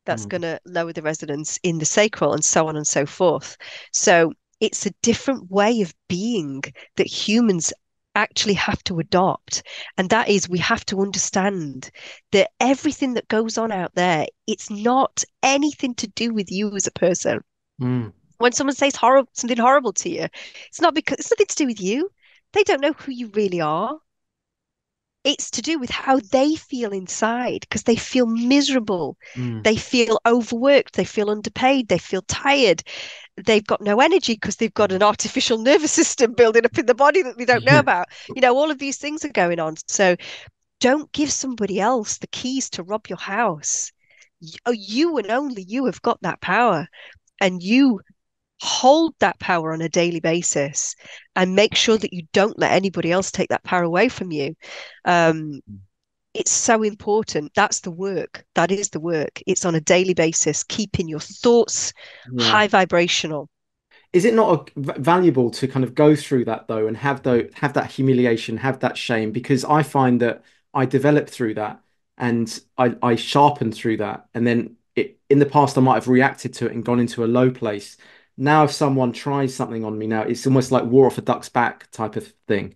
that's Mm. going to lower the resonance in the sacral and so on and so forth. So it's a different way of being that humans actually have to adopt. And that is, we have to understand that everything that goes on out there, it's not anything to do with you as a person. Mm, When someone says horrible, something horrible to you, it's not because it's nothing to do with you. They don't know who you really are. It's to do with how they feel inside because they feel miserable. mm, They feel overworked. They feel underpaid. They feel tired. They've got no energy because they've got an artificial <laughs> nervous system building up in the body that they don't know about. You know, all of these things are going on. So don't give somebody else the keys to rob your house. Oh, You and only you have got that power. And you hold that power on a daily basis and make sure that you don't let anybody else take that power away from you. Um, it's so important. That's the work. That is the work. It's on a daily basis, keeping your thoughts yeah. high vibrational. Is it not a, valuable to kind of go through that though and have the have that humiliation, have that shame? Because I find that I developed through that and I, I sharpened through that, and then it, in the past I might have reacted to it and gone into a low place. Now, if someone tries something on me now, it's almost like war off a duck's back type of thing.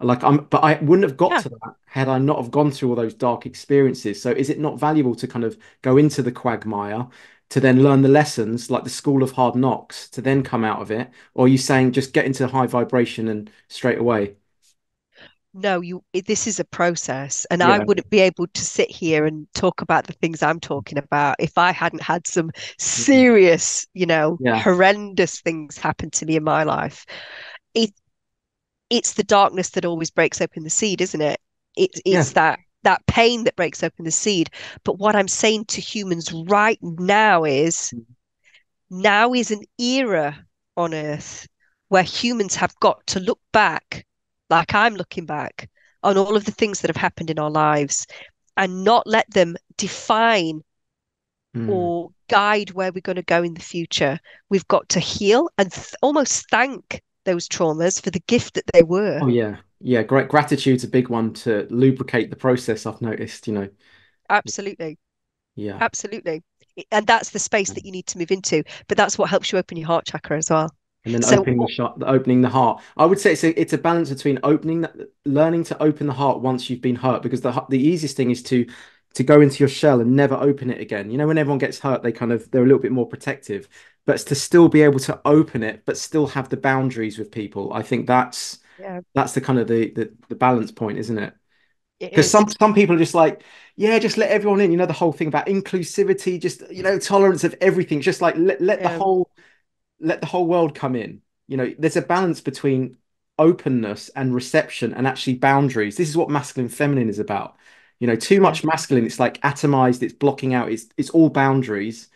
Like I'm, but I wouldn't have got yeah. to that had I not have gone through all those dark experiences. So, is it not valuable to kind of go into the quagmire to then learn the lessons, like the school of hard knocks, to then come out of it? Or are you saying just get into high vibration and straight away? No you this is a process and yeah. i wouldn't be able to sit here and talk about the things i'm talking about if i hadn't had some serious you know yeah. horrendous things happen to me in my life it it's the darkness that always breaks open the seed isn't it, it it's yeah. that that pain that breaks open the seed but what i'm saying to humans right now is mm-hmm. now is an era on earth where humans have got to look back like I'm looking back on all of the things that have happened in our lives and not let them define mm. or guide where we're going to go in the future. We've got to heal and th- almost thank those traumas for the gift that they were. Oh yeah. Yeah, great gratitude's a big one to lubricate the process I've noticed, you know. Absolutely. Yeah. Absolutely. And that's the space that you need to move into, but that's what helps you open your heart chakra as well and then so, opening the shot, opening the heart. I would say it's a it's a balance between opening, learning to open the heart once you've been hurt, because the the easiest thing is to to go into your shell and never open it again. You know, when everyone gets hurt, they kind of they're a little bit more protective, but to still be able to open it, but still have the boundaries with people. I think that's yeah. that's the kind of the the, the balance point, isn't it? Because some some people are just like, yeah, just let everyone in. You know, the whole thing about inclusivity, just you know, tolerance of everything. Just like let let yeah. the whole let the whole world come in. You know, there's a balance between openness and reception and actually boundaries. This is what masculine feminine is about. You know, too much masculine, it's like atomized, it's blocking out, it's it's all boundaries.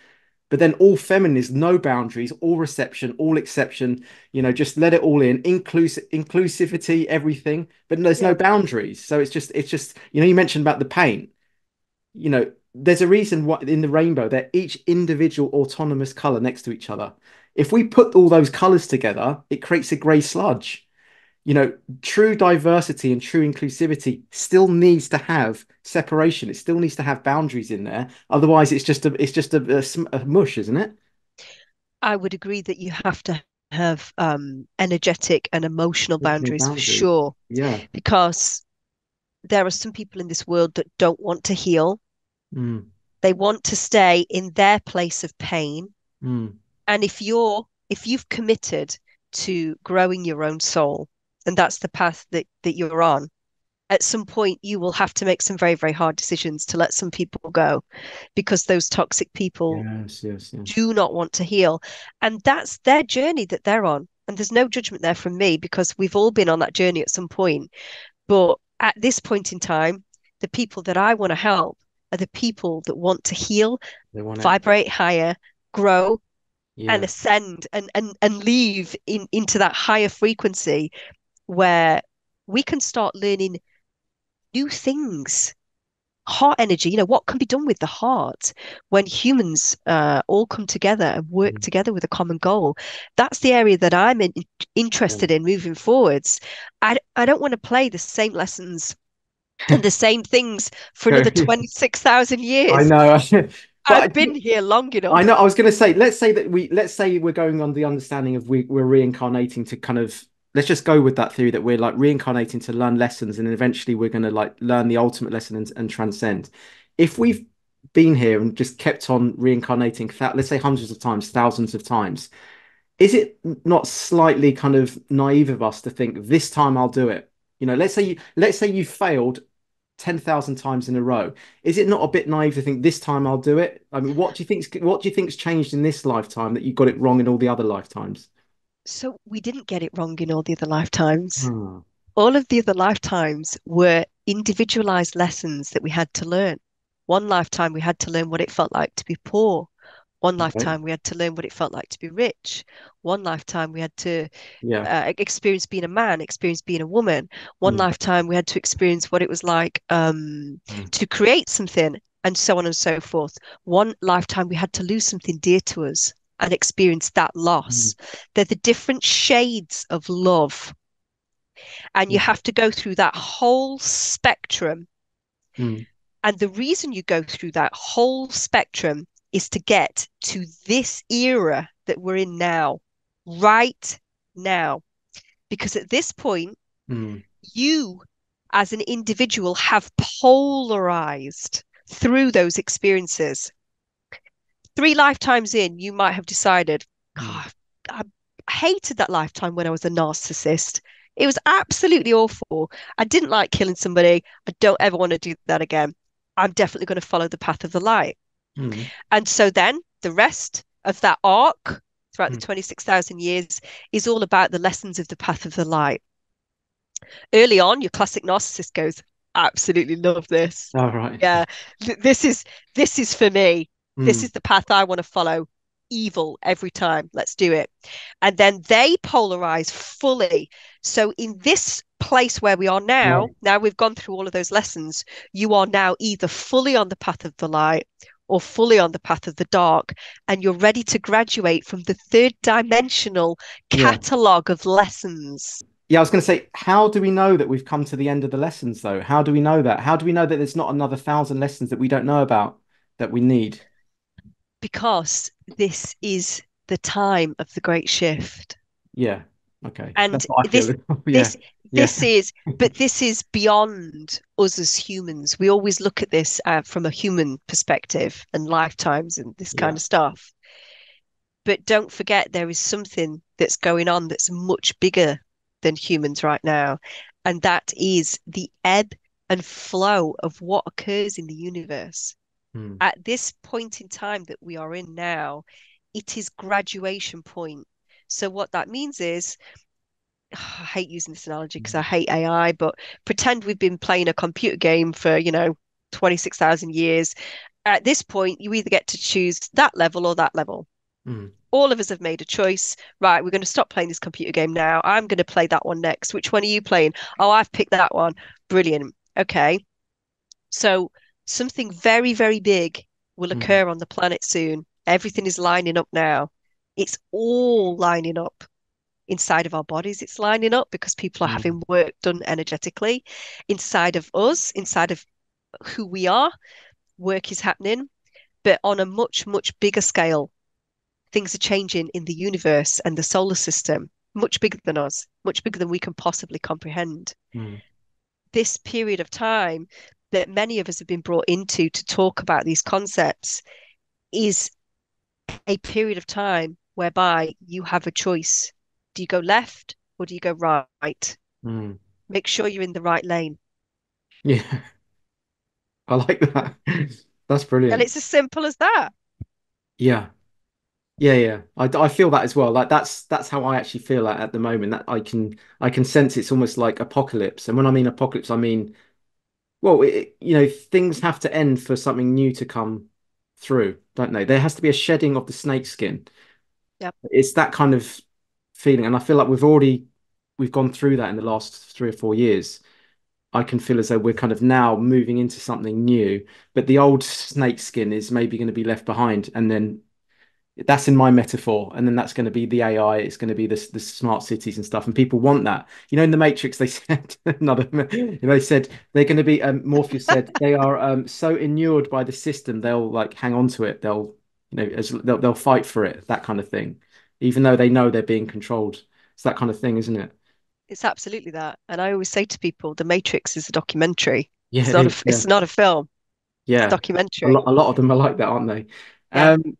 But then all feminine is no boundaries, all reception, all exception, you know, just let it all in, inclusive inclusivity, everything, but there's yeah. no boundaries. So it's just it's just, you know, you mentioned about the paint. You know, there's a reason why in the rainbow they're each individual autonomous color next to each other if we put all those colors together, it creates a gray sludge. You know, true diversity and true inclusivity still needs to have separation. It still needs to have boundaries in there. Otherwise, it's just a it's just a, a, a mush, isn't it? I would agree that you have to have um, energetic and emotional boundaries, boundaries for sure. Yeah, because there are some people in this world that don't want to heal. Mm. They want to stay in their place of pain. Mm. And if you're if you've committed to growing your own soul, and that's the path that, that you're on, at some point you will have to make some very, very hard decisions to let some people go because those toxic people yes, yes, yes. do not want to heal. And that's their journey that they're on. And there's no judgment there from me because we've all been on that journey at some point. But at this point in time, the people that I want to help are the people that want to heal, they want to vibrate higher, grow, yeah. and ascend and and and leave in into that higher frequency where we can start learning new things heart energy you know what can be done with the heart when humans uh, all come together and work mm. together with a common goal that's the area that i'm in, interested yeah. in moving forwards i i don't want to play the same lessons and the <laughs> same things for another <laughs> 26,000 years i know <laughs> I've been here long enough. I know. I was going to say, let's say that we, let's say we're going on the understanding of we, we're reincarnating to kind of, let's just go with that theory that we're like reincarnating to learn lessons, and eventually we're going to like learn the ultimate lesson and, and transcend. If we've been here and just kept on reincarnating, let's say hundreds of times, thousands of times, is it not slightly kind of naive of us to think this time I'll do it? You know, let's say you let's say you failed 10,000 times in a row. Is it not a bit naive to think this time I'll do it? I mean, what do you think's what do you think's changed in this lifetime that you got it wrong in all the other lifetimes? So we didn't get it wrong in all the other lifetimes. Hmm. All of the other lifetimes were individualized lessons that we had to learn. One lifetime we had to learn what it felt like to be poor. One Okay. lifetime we had to learn what it felt like to be rich. One lifetime we had to Yeah. uh, experience being a man, experience being a woman. One Mm. lifetime we had to experience what it was like um, Mm. to create something, and so on and so forth. One lifetime we had to lose something dear to us and experience that loss. They're the different shades of love. And you Mm. have to go through that whole spectrum. Mm. And the reason you go through that whole spectrum is to get to this era that we're in now, right now. Because at this point, Mm. you as an individual have polarized through those experiences. Three lifetimes in, you might have decided, God, I hated that lifetime when I was a narcissist. It was absolutely awful. I didn't like killing somebody. I don't ever want to do that again. I'm definitely going to follow the path of the light. Mm. And so then the rest of that arc throughout the Mm. 26,000 years is all about the lessons of the path of the light. Early on, your classic narcissist goes, absolutely love this. All right. Yeah, this is this is for me. This Mm. is the path I want to follow. Evil every time. Let's do it. And then they polarize fully. So in this place where we are now, now we've gone through all of those lessons, you are now either fully on the path of the light or fully on the path of the dark, and you're ready to graduate from the third dimensional Yeah. catalog of lessons. Yeah, I was going to say, how do we know that we've come to the end of the lessons, though? How do we know that? How do we know that there's not another thousand lessons that we don't know about that we need? Because this is the time of the great shift. Yeah. Okay. And <laughs> this- Yeah. This Yeah. this is but this is beyond us as humans. We always look at this uh, from a human perspective and lifetimes and this kind Yeah. of stuff. But don't forget there is something that's going on that's much bigger than humans right now. And that is the ebb and flow of what occurs in the universe. Hmm. At this point in time that we are in now, it is graduation point. So what that means is <sighs> I hate using this analogy because I hate AI, but pretend we've been playing a computer game for, you know, 26,000 years. At this point, you either get to choose that level or that level. Hmm. All of us have made a choice. Right, we're going to stop playing this computer game now. I'm going to play that one next. Which one are you playing? Oh, I've picked that one. Brilliant. Okay. So something very, very big will Mhm. occur on the planet soon. Everything is lining up now. It's all lining up inside of our bodies. It's lining up because people are Mhm. having work done energetically inside of us, inside of who we are. Work is happening, but on a much, much bigger scale. Things are changing in the universe and the solar system, much bigger than us, much bigger than we can possibly comprehend Hmm. this period of time that many of us have been brought into to talk about these concepts is a period of time whereby you have a choice. Do you go left or do you go right? Hmm. Make sure you're in the right lane. Yeah. <laughs> I like that. <laughs> That's brilliant. And it's as simple as that. Yeah. Yeah, yeah. I, I feel that as well. Like that's that's how I actually feel at, at the moment. That I can I can sense it's almost like apocalypse. And when I mean apocalypse, I mean, well, it, you know, things have to end for something new to come through, don't they? There has to be a shedding of the snake skin. Yep. It's that kind of feeling, and I feel like we've already we've gone through that in the last three or four years. I can feel as though we're kind of now moving into something new, but the old snake skin is maybe going to be left behind, and then that's in my metaphor, and then that's going to be the AI. It's going to be the the smart cities and stuff, and people want that. You know, in the Matrix, they <laughs> said another. You know, they said they're going to be. Um, Morpheus said they are um, so inured by the system, they'll like hang on to it. They'll, you know, as they'll they'll fight for it. That kind of thing, even though they know they're being controlled. It's that kind of thing, isn't it? It's absolutely that. And I always say to people, The Matrix is a documentary. Yeah, It's it not a, yeah, it's not a film, it's a yeah. A documentary. lot, a lot of them are like that, aren't they? Yeah. Um,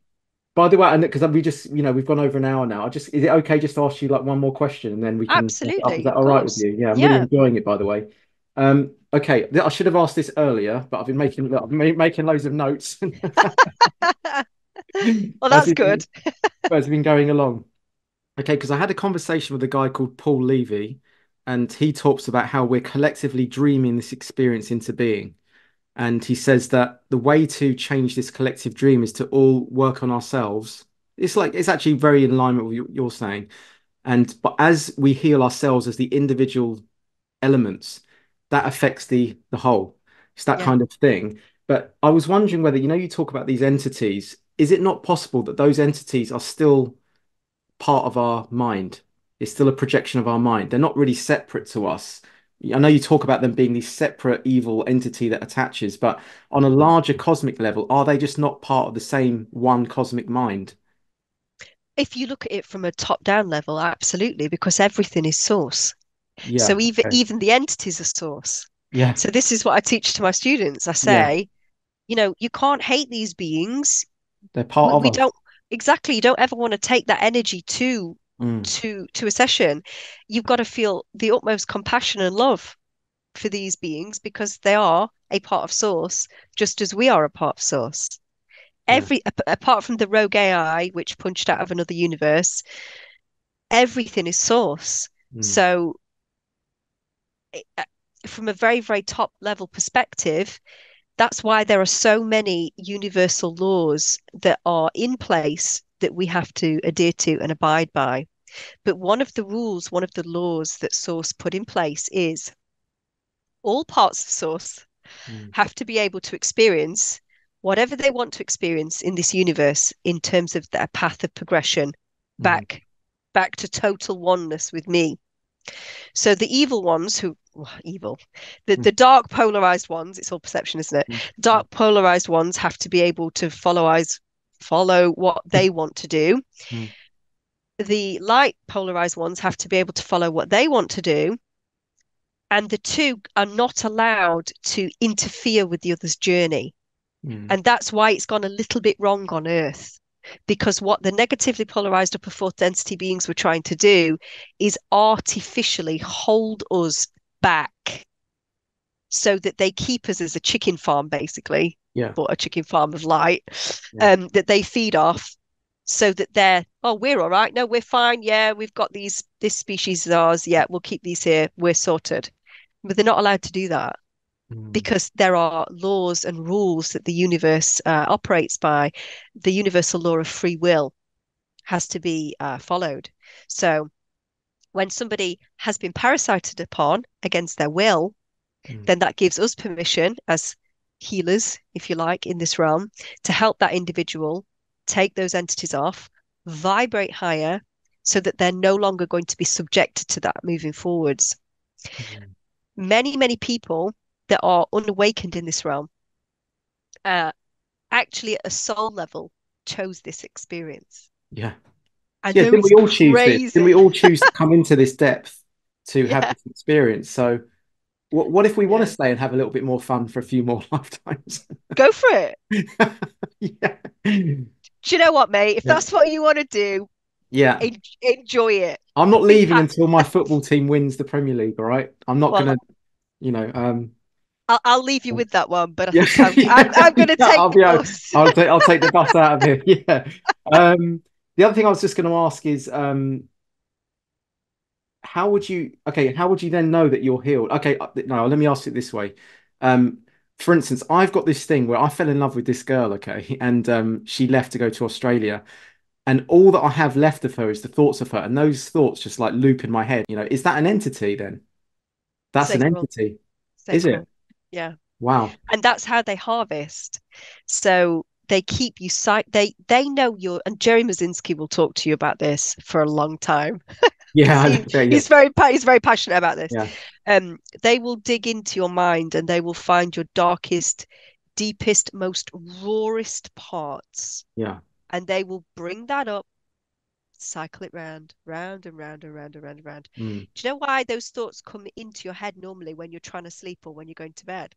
by the way, and because we just, you know, we've gone over an hour now. I just, is it okay just to ask you like one more question and then we can up? Is that all right with you? Yeah, I'm really Yeah. enjoying it, by the way. Um, okay, I should have asked this earlier, but I've been making, I've been making loads of notes <laughs> <laughs> <laughs> <laughs> Well, that's we've been, good. <laughs> as been going along. Okay, because I had a conversation with a guy called Paul Levy, and he talks about how we're collectively dreaming this experience into being. and he says that the way to change this collective dream is to all work on ourselves. It's like it's actually very in alignment with what you're saying. And but as we heal ourselves as the individual elements, that affects the the whole. It's that Yeah. kind of thing. But I was wondering whether, you know, you talk about these entities, is it not possible that those entities are still part of our mind? It's still a projection of our mind. They're not really separate to us. I know you talk about them being this separate evil entity that attaches, but on a larger cosmic level, are they just not part of the same one cosmic mind? If you look at it from a top-down level, absolutely, because everything is source. Yeah. So even Okay. even the entities are source. Yeah. So this is what I teach to my students. I Yeah. say, you know, you can't hate these beings. They're part We, of we us. don't exactly, you don't ever want to take that energy to Mm, to to a session. You've got to feel the utmost compassion and love for these beings because they are a part of source, just as we are a part of source. yeah. Every ap- apart from the rogue AI, which punched out of another universe, everything is source. Mm, So, it- uh, from a very, very top level perspective, that's why there are so many universal laws that are in place that we have to adhere to and abide by. But one of the rules, one of the laws that Source put in place is all parts of Source mm, have to be able to experience whatever they want to experience in this universe in terms of their path of progression mm, back back to total oneness with me. So the evil ones who evil, the mm, the dark polarized ones, it's all perception, isn't it? mm, Dark polarized ones have to be able to follow eyes, follow what they want to do. mm, The light polarized ones have to be able to follow what they want to do. And the two are not allowed to interfere with the other's journey. mm. And that's why it's gone a little bit wrong on Earth. Because what the negatively polarized upper fourth density beings were trying to do is artificially hold us back so that they keep us as a chicken farm, basically, Yeah. but a chicken farm of light, Yeah. um, that they feed off so that they're, oh, we're all right. No, we're fine. Yeah, we've got these, this species is ours. Yeah, we'll keep these here. We're sorted. But they're not allowed to do that Mm, because there are laws and rules that the universe uh, operates by. The universal law of free will has to be uh, followed. So when somebody has been parasited upon against their will, mm, then that gives us permission as healers, if you like, in this realm, to help that individual take those entities off, vibrate higher, so that they're no longer going to be subjected to that moving forwards. mm. Many, many people that are unawakened in this realm uh, actually at a soul level chose this experience. Yeah. I Yeah, didn't we all choose this? Didn't we all choose to come into this <laughs> depth to have this experience? So what what if we want to stay and have a little bit more fun for a few more <laughs> lifetimes? Go for it. <laughs> Yeah. Do you know what, mate? If Yeah. that's what you want to do, Yeah. en enjoy it. I'm not leaving until my football team wins the Premier League, all right? I'm not Well, gonna, you know, um I'll, I'll leave you with that one, but I yeah, think I'm I'm, I'm going to yeah, take I'll the be bus. I'll take I'll take the bus out of here. Yeah. Um the other thing I was just gonna ask is um how would you okay how would you then know that you're healed? Okay uh, no let me ask it this way. Um for instance I've got this thing where I fell in love with this girl okay <laughs> and um she left to go to Australia and all that I have left of her is the thoughts of her and those thoughts just like loop in my head you know. Is that an entity then? That's an Sacral, entity. Is it. Yeah. wow. And that's how they harvest. So they keep you sight. They they know you're. And Jerry Marzinsky will talk to you about this for a long time. <laughs> yeah He, yeah he's very he's very passionate about this. yeah Um, they will dig into your mind and they will find your darkest, deepest, most rawest parts, yeah and they will bring that up, cycle it round, round and round and round and round and round. Mm. Do you know why those thoughts come into your head normally when you're trying to sleep or when you're going to bed?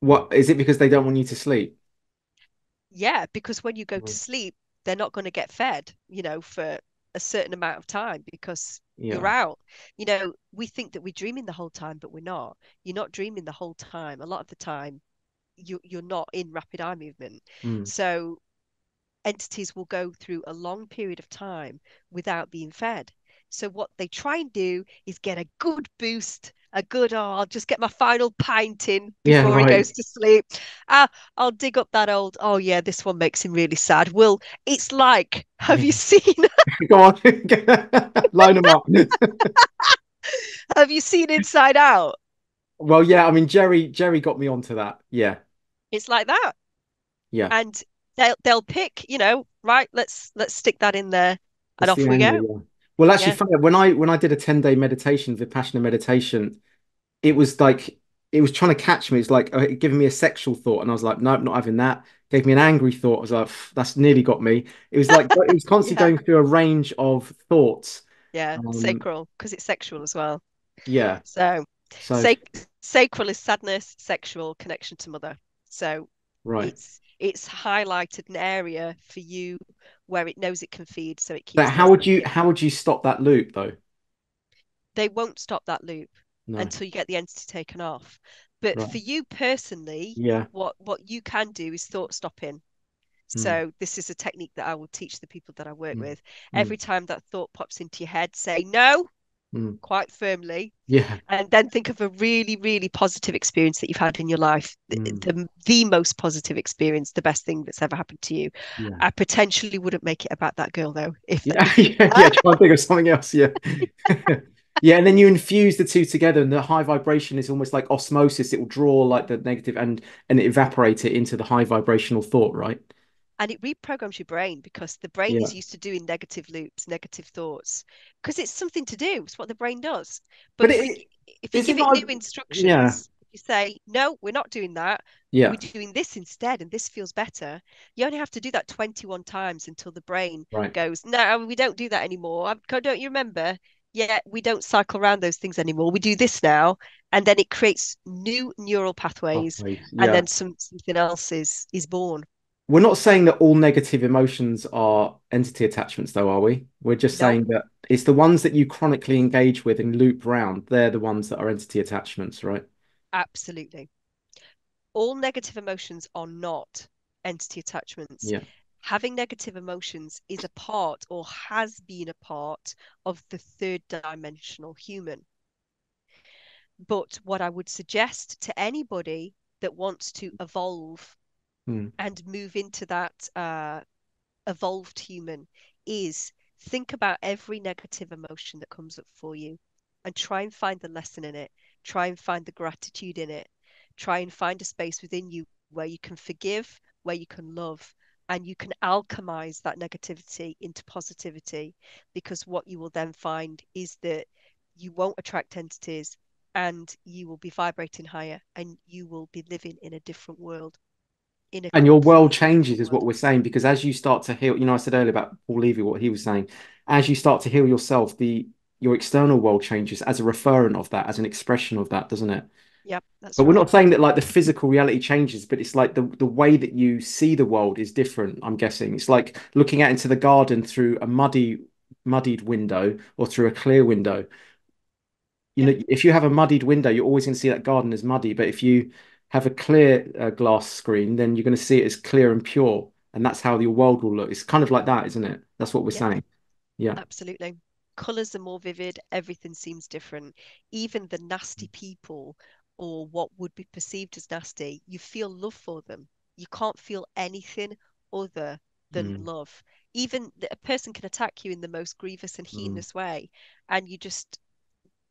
what is it because they don't want you to sleep Yeah, because when you go to Mm. sleep, they're not going to get fed, you know, for a certain amount of time because you're out. You know, we think that we're dreaming the whole time, but we're not. You're not dreaming the whole time. A lot of the time, you you're not in rapid eye movement. Mm. So entities will go through a long period of time without being fed. So what they try and do is get a good boost a good, oh, I'll just get my final pint in Yeah, before he goes to sleep. Ah, I'll dig up that old, oh yeah, this one makes him really sad. Will, it's like, have you seen <laughs> Go on. <laughs> Line them up. <laughs> have you seen Inside Out? Well, yeah, I mean Jerry Jerry got me onto that. Yeah. It's like that. Yeah. And they'll they'll pick, you know, right, let's let's stick that in there and That's off we go. Well, actually, Yeah. funny, when I when I did a 10 day meditation, Vipassana meditation, it was like it was trying to catch me. It's like uh, giving me a sexual thought, and I was like, nope, not having that. Gave me an angry thought. I was like, that's nearly got me. It was like it was <laughs> constantly Yeah. going through a range of thoughts. Yeah. Um, Sacral, because it's sexual as well. yeah. So So sac sacral is sadness, sexual connection to mother. So right. it's it's highlighted an area for you where it knows it can feed, so it keeps. But how would you how would you stop that loop though? They won't stop that loop No. until you get the entity taken off. But Right. for you personally, Yeah. what what you can do is thought stopping. Mm, So this is a technique that I will teach the people that I work mm, with. mm, Every time that thought pops into your head, say no mm. quite firmly, Yeah. and then think of a really, really positive experience that you've had in your life. The, Mm, the, the most positive experience, the best thing that's ever happened to you. yeah. I potentially wouldn't make it about that girl though. If Yeah, <laughs> yeah, yeah. Try and think of something else. Yeah, <laughs> yeah. And then you infuse the two together, and the high vibration is almost like osmosis. It will draw like the negative and and evaporate it into the high vibrational thought, right? And it reprograms your brain because the brain Yeah. is used to doing negative loops, negative thoughts, because it's something to do. It's what the brain does. But But if we it if you give it new Yeah, instructions, if you say, no, we're not doing that, we're doing this instead, and this feels better. You only have to do that 21 times until the brain Right. goes, no, we don't do that anymore. Don't you remember? Yeah, we don't cycle around those things anymore. We do this now, and then it creates new neural oh, pathways, Pathways. and then some something else is is born. We're not saying that all negative emotions are entity attachments, though, are we? We're just No, saying that it's the ones that you chronically engage with and loop round. They're the ones that are entity attachments, right? absolutely. All negative emotions are not entity attachments. Yeah. Having negative emotions is a part or has been a part of the third dimensional human. But what I would suggest to anybody that wants to evolve Hmm. and move into that uh, evolved human is think about every negative emotion that comes up for you and try and find the lesson in it. Try and find the gratitude in it. Try and find a space within you where you can forgive, where you can love, and you can alchemize that negativity into positivity. Because what you will then find is that you won't attract entities and you will be vibrating higher and you will be living in a different world in a And your world changes, is what we're saying, because as you start to heal, you know, I said earlier about Paul Levy, what he was saying, as you start to heal yourself, the your external world changes as a referent of that, as an expression of that, doesn't it? Yep, that's But we're not saying that like the physical reality changes, but it's like the the way that you see the world is different, I'm guessing. It's like looking out into the garden through a muddy, muddied window or through a clear window. You Yeah, know, if you have a muddied window, you're always going to see that garden as muddy. But if you have a clear uh, glass screen, then you're going to see it as clear and pure. And that's how your world will look. It's kind of like that, isn't it? That's what we're yeah, saying. Yeah. absolutely. Colors are more vivid, everything seems different. Even the nasty people or what would be perceived as nasty, you feel love for them. You can't feel anything other than Mm, love. Even a person can attack you in the most grievous and mm, heinous way, and you just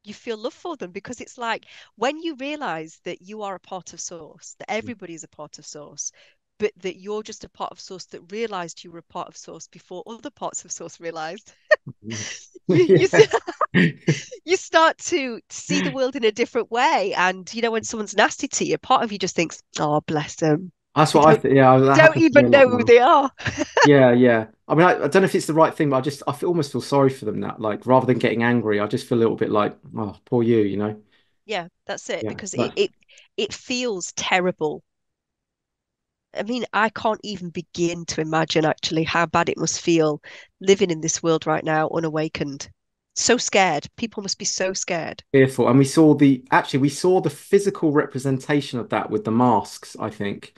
you feel love for them because it's like when you realize that you are a part of source, that mm, everybody is a part of source, but that you're just a part of source that realized you were a part of source before other parts of source realized. mm. <laughs> you you <laughs> <laughs> you start to see the world in a different way, and you know when someone's nasty to you, part of you just thinks, "Oh, bless them. That's what I think. Yeah, that don't happens to me even know who they are." <laughs> Yeah, yeah. I mean, I, I don't know if it's the right thing, but I just I feel, almost feel sorry for them that like rather than getting angry, I just feel a little bit like, oh, poor you, you know? Yeah, that's it. Yeah. Because it it it feels terrible. I mean, I can't even begin to imagine actually how bad it must feel living in this world right now, unawakened. So scared. People must be so scared. fearful. And we saw the actually we saw the physical representation of that with the masks, I think,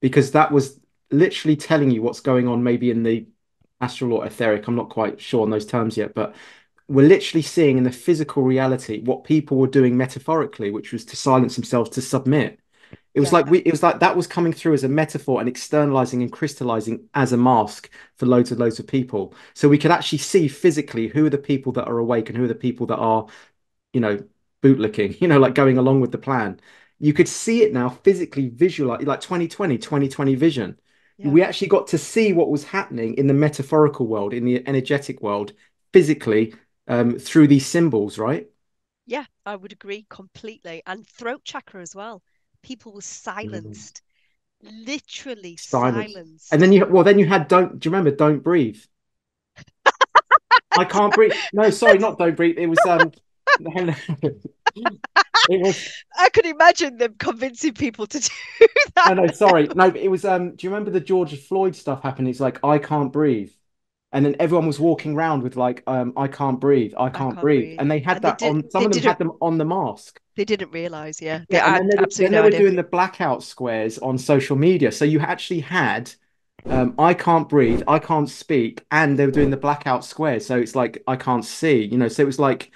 because that was literally telling you what's going on maybe in the astral or etheric. I'm not quite sure on those terms yet, but we're literally seeing in the physical reality what people were doing metaphorically, which was to silence themselves to submit. It was Yeah. like we it was like that was coming through as a metaphor and externalizing and crystallizing as a mask for loads and loads of people. So we could actually see physically who are the people that are awake and who are the people that are, you know, bootlicking, <laughs> you know, like going along with the plan. You could see it now physically visualize like 2020, 2020 vision. Yeah. We actually got to see what was happening in the metaphorical world, in the energetic world, physically um, through these symbols, right? Yeah, I would agree completely. And throat chakra as well. People were Mm. silenced, literally Silence. And then you, well, then you had don't, do you remember don't breathe? <laughs> I can't breathe. No, sorry, not don't breathe. It was um, <laughs> <laughs> it was I could imagine them convincing people to <laughs> do no, that. no, sorry, no. It was um. Do you remember the George Floyd stuff happened? It's like I can't breathe, and then everyone was walking around with like um, I can't breathe, I I can't can't breathe, breathe. and they had And they that did on. Some of them had them on the mask. they didn't realize, yeah. They Yeah, and then they were, then they were doing the blackout squares on social media. So you actually had um, I can't breathe, I can't speak, and they were doing the blackout squares. So it's like I can't see, you know. So it was like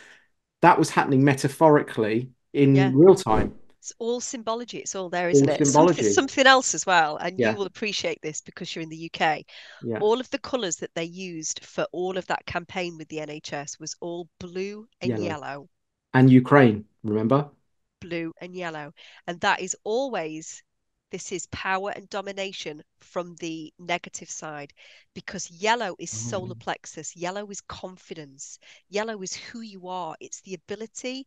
that was happening metaphorically Yeah. in real time, It's all symbology. It's all there, all isn't it? Something symbology. something else as well, and you will appreciate this because you're in the UK. yeah, All of the colours that they used for all of that campaign with the NHS was all blue and yellow. yellow, And Ukraine, remember? blue and yellow. And that is always, this is power and domination from the negative side because yellow is solar Oh, plexus, yellow is confidence, yellow is who you are. It's the ability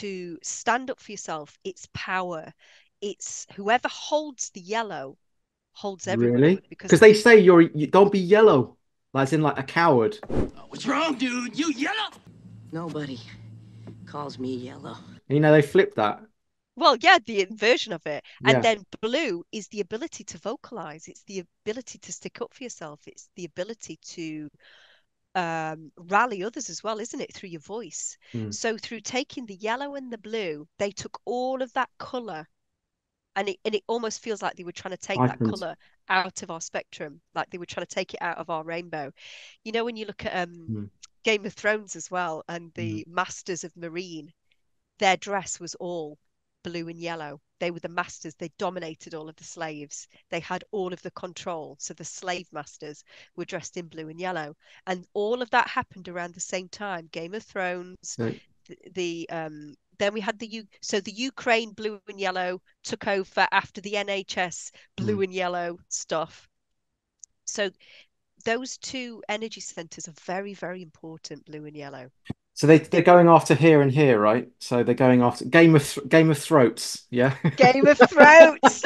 to stand up for yourself, it's power. It's whoever holds the yellow holds everyone really? because Because they say you're you don't be yellow, like as in like a coward. What's wrong, dude? You yellow? Nobody calls me yellow. You know, they flip that. Well, yeah, the inversion of it. And Yeah. then blue is the ability to vocalize. It's the ability to stick up for yourself. It's the ability to um, rally others as well, isn't it? Through your voice. Mm. So through taking the yellow and the blue, they took all of that color and it and it almost feels like they were trying to take that Icons. color out of our spectrum, like they were trying to take it out of our rainbow. You know, when you look at um Mm. Game of Thrones as well and the Masters of Meereen, their dress was all blue and yellow. They were the masters. They dominated all of the slaves. They had all of the control. So the slave masters were dressed in blue and yellow. And all of that happened around the same time. Game of Thrones, So the, the um then we had the U so the Ukraine blue and yellow took over after the NHS blue Mm. and yellow stuff. So those two energy centers are very, very important, blue and yellow. So they they're going after here and here, right? So they're going after Game of Th Game of Throats, yeah. Game of <laughs> Throats.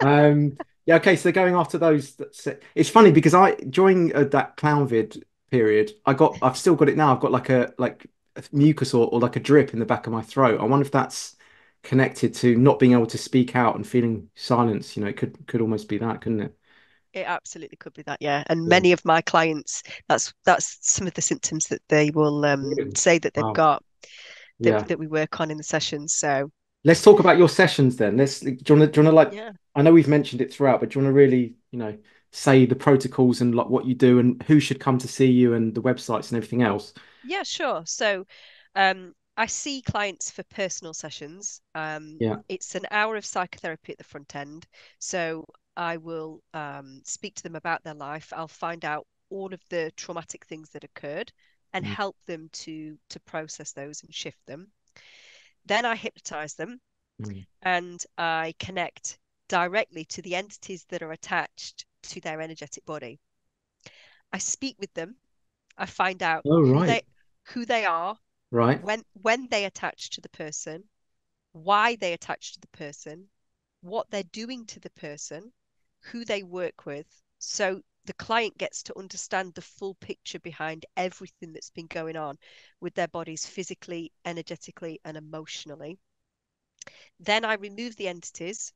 Um, yeah, okay, so they're going after those. That's it. It's funny because I during uh, that clown vid period, I got I've still got it now. I've got like a like a mucus or, or like a drip in the back of my throat. I wonder if that's connected to not being able to speak out and feeling silence. You know, it could could almost be that, couldn't it? It absolutely could be that, yeah. And Yeah. many of my clients, that's that's some of the symptoms that they will um, say that they've Wow. got that, Yeah. that we work on in the sessions. So Let's talk about your sessions then. Let's do you want to, do you want to like yeah, I know we've mentioned it throughout, but do you want to really, you know, say the protocols and like what you do and who should come to see you and the websites and everything else? yeah, sure. So um, I see clients for personal sessions. Um, Yeah. it's an hour of psychotherapy at the front end. So I will um, speak to them about their life. I'll find out all of the traumatic things that occurred and Mm. help them to to process those and shift them. Then I hypnotize them Mm. and I connect directly to the entities that are attached to their energetic body. I speak with them. I find out Oh, who they who they are, Right. when when they attach to the person, why they attach to the person, what they're doing to the person, who they work with. So the client gets to understand the full picture behind everything that's been going on with their bodies physically, energetically, and emotionally. Then I remove the entities.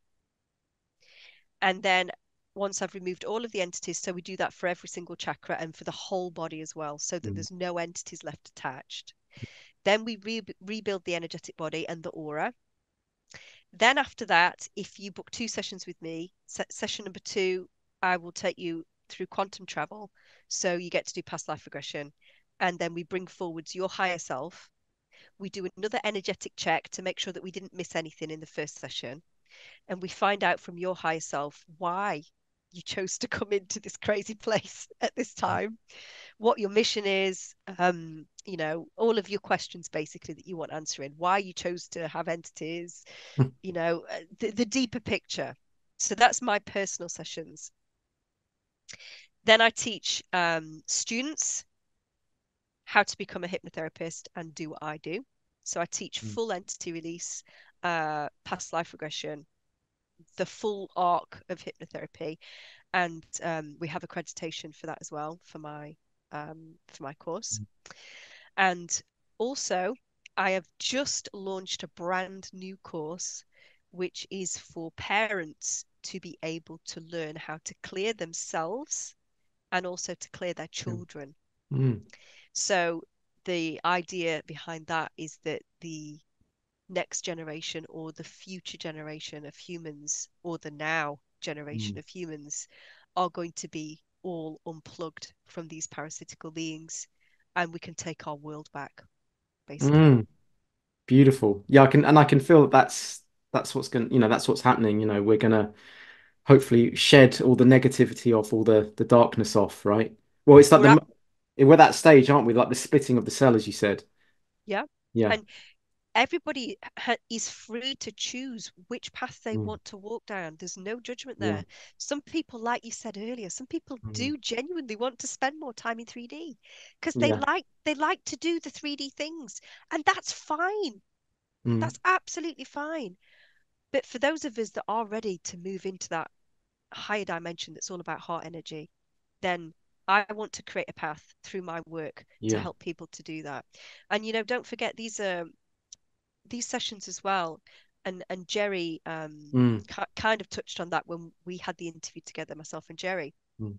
And then once I've removed all of the entities, so we do that for every single chakra and for the whole body as well, so that Mm. there's no entities left attached. Then we re rebuild the energetic body and the aura. Then after that, if you book two sessions with me, se session number two, I will take you through quantum travel. So you get to do past life regression. and then we bring forwards your higher self. We do another energetic check to make sure that we didn't miss anything in the first session. And we find out from your higher self why you chose to come into this crazy place <laughs> at this time, what your mission is, um, you know, all of your questions basically that you want answering, why you chose to have entities, you know, uh, the, the deeper picture. So that's my personal sessions. Then I teach um, students how to become a hypnotherapist and do what I do. So I teach Mm. full entity release, uh, past life regression, the full arc of hypnotherapy, and um, we have accreditation for that as well for my um, for my course. And also, I have just launched a brand new course, which is for parents to be able to learn how to clear themselves and also to clear their children. Mm. So the idea behind that is that the next generation or the future generation of humans or the now generation of humans are going to be all unplugged from these parasitical beings and we can take our world back basically. Mm. Beautiful. Yeah, I can, and I can feel that that's that's what's going, you know, that's what's happening. You know, we're gonna hopefully shed all the negativity off, all the the darkness off, right? Well, it's like We're the we're at that stage, aren't we? Like the splitting of the cell, as you said. Yeah. Yeah. And everybody ha- is free to choose which path they Mm. want to walk down. There's no judgment Yeah. there. Some people, like you said earlier, some people Mm. do genuinely want to spend more time in 3D because they Yeah. like they like to do the 3D things, and that's fine. Mm. That's absolutely fine. But for those of us that are ready to move into that higher dimension that's all about heart energy, then I want to create a path through my work to help people to do that. And you know, don't forget these are these sessions as well. And and Jerry um Mm. ki- kind of touched on that when we had the interview together, myself and Jerry. Mm.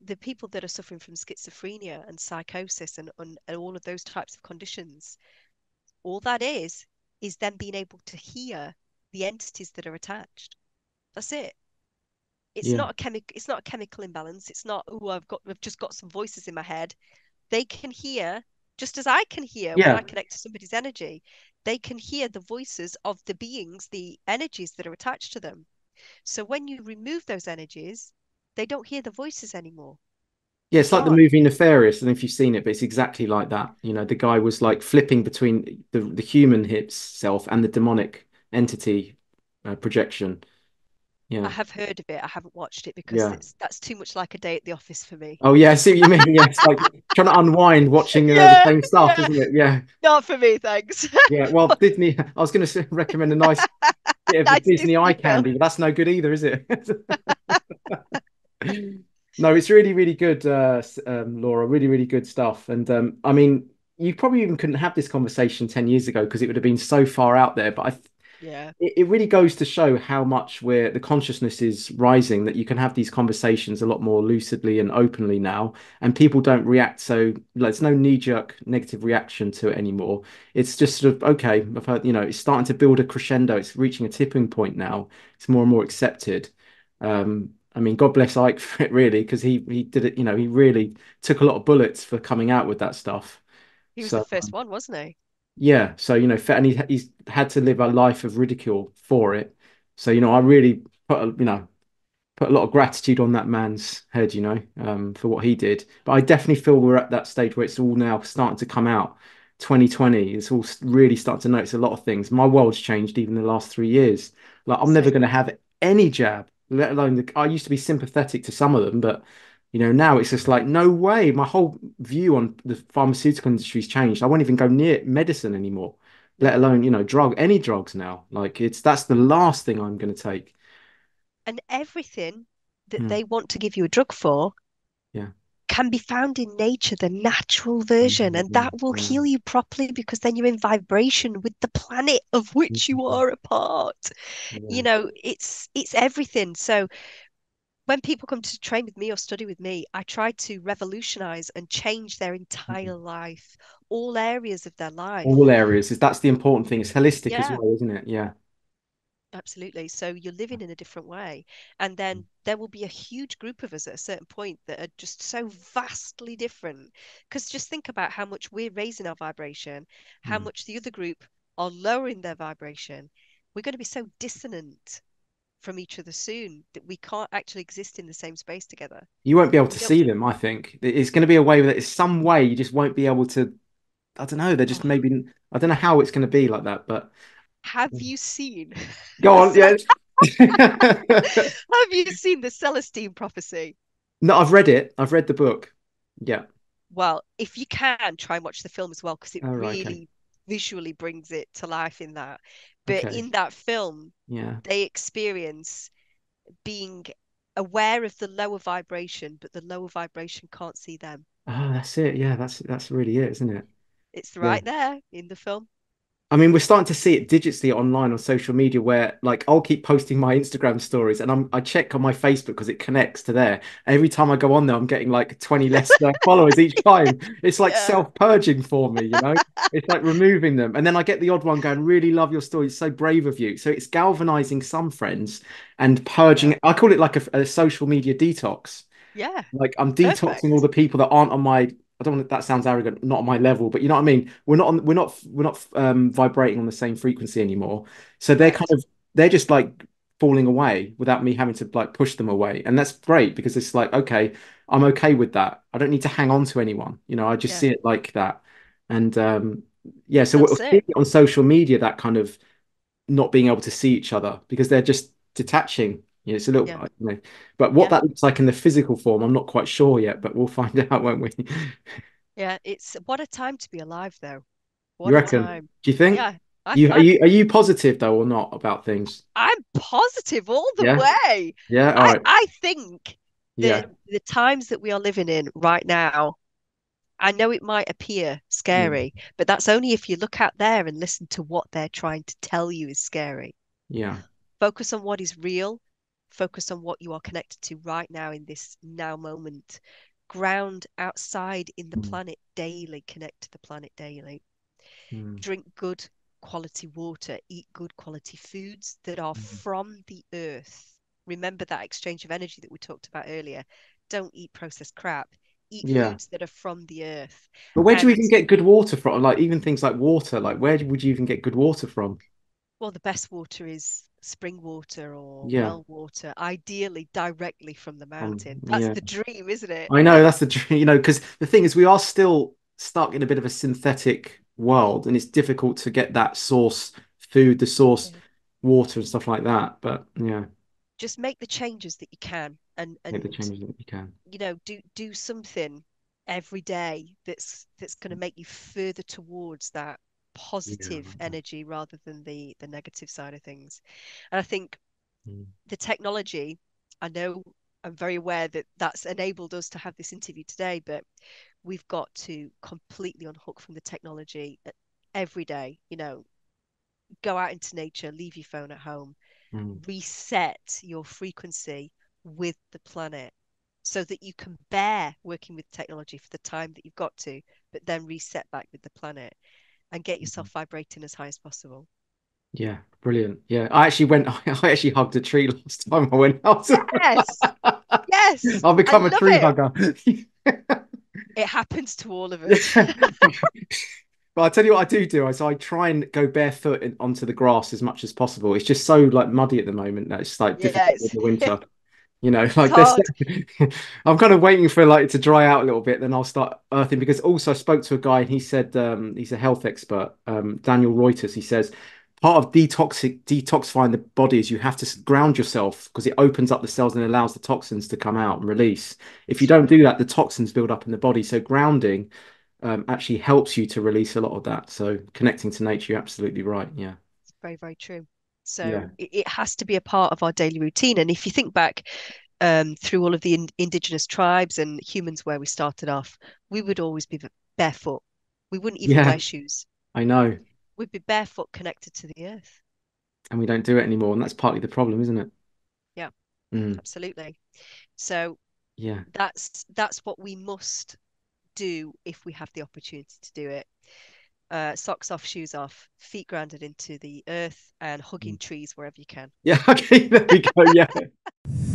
The people that are suffering from schizophrenia and psychosis and, and, and all of those types of conditions, all that is is them being able to hear the entities that are attached. That's it. It's Yeah. not a chemical it's not a chemical imbalance. It's not, oh, I've got I've just got some voices in my head. They can hear just as I can hear when I connect to somebody's energy. They can hear the voices of the beings, the energies that are attached to them. So when you remove those energies, they don't hear the voices anymore. Yeah, it's like the movie Nefarious. I don't know if you've seen it, but it's exactly like that. You know, the guy was like flipping between the the human hips self and the demonic entity uh, projection. I have heard of it. I haven't watched it because Yeah. it's that's too much like a day at the office for me. Oh yeah, I see what you mean. Yeah, it's like trying to unwind watching uh, the same stuff, yeah. isn't it? Yeah, Not for me, thanks. yeah. Well, <laughs> Disney. I was going to recommend a nice bit of Nice Disney Disney eye candy, but that's no good either, is it? <laughs> <laughs> No, it's really, really good, uh, um, Laura. Really, really good stuff. And um, I mean, you probably even couldn't have this conversation 10 years ago because it would have been so far out there. But I, th- Yeah. it, it really goes to show how much where the consciousness is rising that you can have these conversations a lot more lucidly and openly now and people don't react so like, there's no knee-jerk negative reaction to it anymore. It's just sort of okay I've heard you know it's starting to build a crescendo. It's reaching a tipping point now. It's more and more accepted. Um I mean God bless Icke for it really because he he did it you know he really took a lot of bullets for coming out with that stuff. He was So, the first one, wasn't he? Yeah, so you know, and he, he's had to live a life of ridicule for it. So you know, I really put a, you know put a lot of gratitude on that man's head, you know, um, for what he did. But I definitely feel we're at that stage where it's all now starting to come out. 2020, it's all really starting to notice a lot of things. My world's changed even the last three years. Like I'm never going to have any jab, let alone the. I used to be sympathetic to some of them, but you know, now it's just like, no way. My whole view on the pharmaceutical industry's changed. I won't even go near medicine anymore, let alone, you know, drug, any drugs now. Like it's that's the last thing I'm going to take. And everything that Hmm. they want to give you a drug for Yeah. can be found in nature, the natural version, and that will Yeah. heal you properly because then you're in vibration with the planet of which you Mhm. are a part. Yeah. You know, it's it's everything. So when people come to train with me or study with me, I try to revolutionize and change their entire life, all areas of their life. All areas is that's the important thing. It's holistic as well, isn't it? Yeah. Absolutely. So you're living in a different way. And then there will be a huge group of us at a certain point that are just so vastly different. Because just think about how much we're raising our vibration, how Mm. much the other group are lowering their vibration. We're going to be so dissonant from each other soon that we can't actually exist in the same space together. You won't be able to see them, I think. It's going to be a way that it's some way you just won't be able to. I don't know. They're just Oh. maybe. I don't know how it's going to be like that, but Have you seen? go on. Yeah. <laughs> <laughs> Have you seen the Celestine prophecy? No, I've read it. I've read the book. Yeah. Well, if you can, try and watch the film as well because it Oh, right, okay. Visually brings it to life in that. But Okay. in that film, Yeah. they experience being aware of the lower vibration, but the lower vibration can't see them. Oh, that's it. Yeah, that's that's really it, isn't it? It's Yeah. right there in the film. I mean, we're starting to see it digitally online on social media where like I'll keep posting my Instagram stories and I'm I check on my Facebook because it connects to there. Every time I go on there, I'm getting like 20 less uh, <laughs> followers each time. It's like Yeah. self-purging for me, you know? It's like <laughs> removing them. And then I get the odd one going, really love your story. It's so brave of you. So it's galvanizing some friends and purging. I call it like a, a social media detox. Yeah, Like I'm detoxing Perfect. all the people that aren't on my. I don't want that sounds arrogant, not on my level, but you know what I mean. We're not on. We're not. We're not um, vibrating on the same frequency anymore. So they're kind of. They're just like falling away without me having to like push them away, and that's great because it's like okay, I'm okay with that. I don't need to hang on to anyone. You know, I just Yeah. see it like that, and um, yeah. So That's we're seeing on social media that kind of not being able to see each other because they're just detaching. Know, it's a little, Yeah. you know, but what Yeah. that looks like in the physical form, I'm not quite sure yet, but we'll <laughs> find out, won't we? Yeah, it's what a time to be alive, though. What You a reckon? time. Do you think? Yeah, I, You are you are you positive though or not about things? I'm positive all the Yeah? way. Yeah, all I, right. I think Yeah. the times that we are living in right now, I know it might appear hmm. scary, but that's only if you look out there and listen to what they're trying to tell you is scary. Yeah. Focus on what is real, focus on what you are connected to right now in this now moment. Ground outside in the Mm. planet daily, connect to the planet daily. Mm. Drink good quality water, eat good quality foods that are Mhm. from the earth. Remember that exchange of energy that we talked about earlier. Don't eat processed crap. Eat Yeah. foods that are from the earth. But where do you even get good water from? Like even things like water, like where would you even get good water from? Well, the best water is spring water or Yeah. well water, ideally directly from the mountain. That's yeah. the dream, isn't it? I know that's the dream. you know because the thing is we are still stuck in a bit of a synthetic world and it's difficult to get that source food, the source Yeah. water and stuff like that. But yeah, Just make the changes that you can and make the changes that you can. you know do do something every day that's that's going to Mm. make you further towards that positive that. energy rather than the the negative side of things and i think Mm. the technology i know i'm very aware that that's enabled us to have this interview today but we've got to completely unhook from the technology uh, every day you know go out into nature leave your phone at home Mm. reset your frequency with the planet so that you can bear working with technology for the time that you've got to, but then reset back with the planet and get yourself mm-hmm. vibrating as high as possible. Yeah, brilliant. Yeah, I actually went. <laughs> I actually hugged a tree last time I went out. Yes, yes. <laughs> I've become I a tree it. hugger. <laughs> It happens to all of us. But I tell you what I do do is I try and go barefoot onto the grass as much as possible. It's just so like muddy at the moment that it's like difficult Yes. in the winter. You know, <laughs> like this, <laughs> I'm kind of waiting for like to dry out a little bit, then I'll start earthing. Because also I spoke to a guy and he said um, he's a health expert, um, Daniel Reuters. He says part of detoxic detoxifying the body is you have to ground yourself because it opens up the cells and allows the toxins to come out and release. If you don't do that, the toxins build up in the body. So grounding um, actually helps you to release a lot of that. So connecting to nature, you're absolutely right. Yeah. It's very, very true. So Yeah. it, it has to be a part of our daily routine. And if you think back um, through all of the in, indigenous tribes and humans where we started off, we would always be barefoot. We wouldn't even Yeah. wear shoes. I know. We'd be barefoot connected to the earth. And we don't do it anymore. And that's partly the problem, isn't it? Yeah. Mm, Absolutely. So yeah. that's that's what we must do if we have the opportunity to do it. Uh, socks off, shoes off, feet grounded into the earth, and hugging trees wherever you can. Yeah, <laughs> okay, there we go. Yeah. <laughs>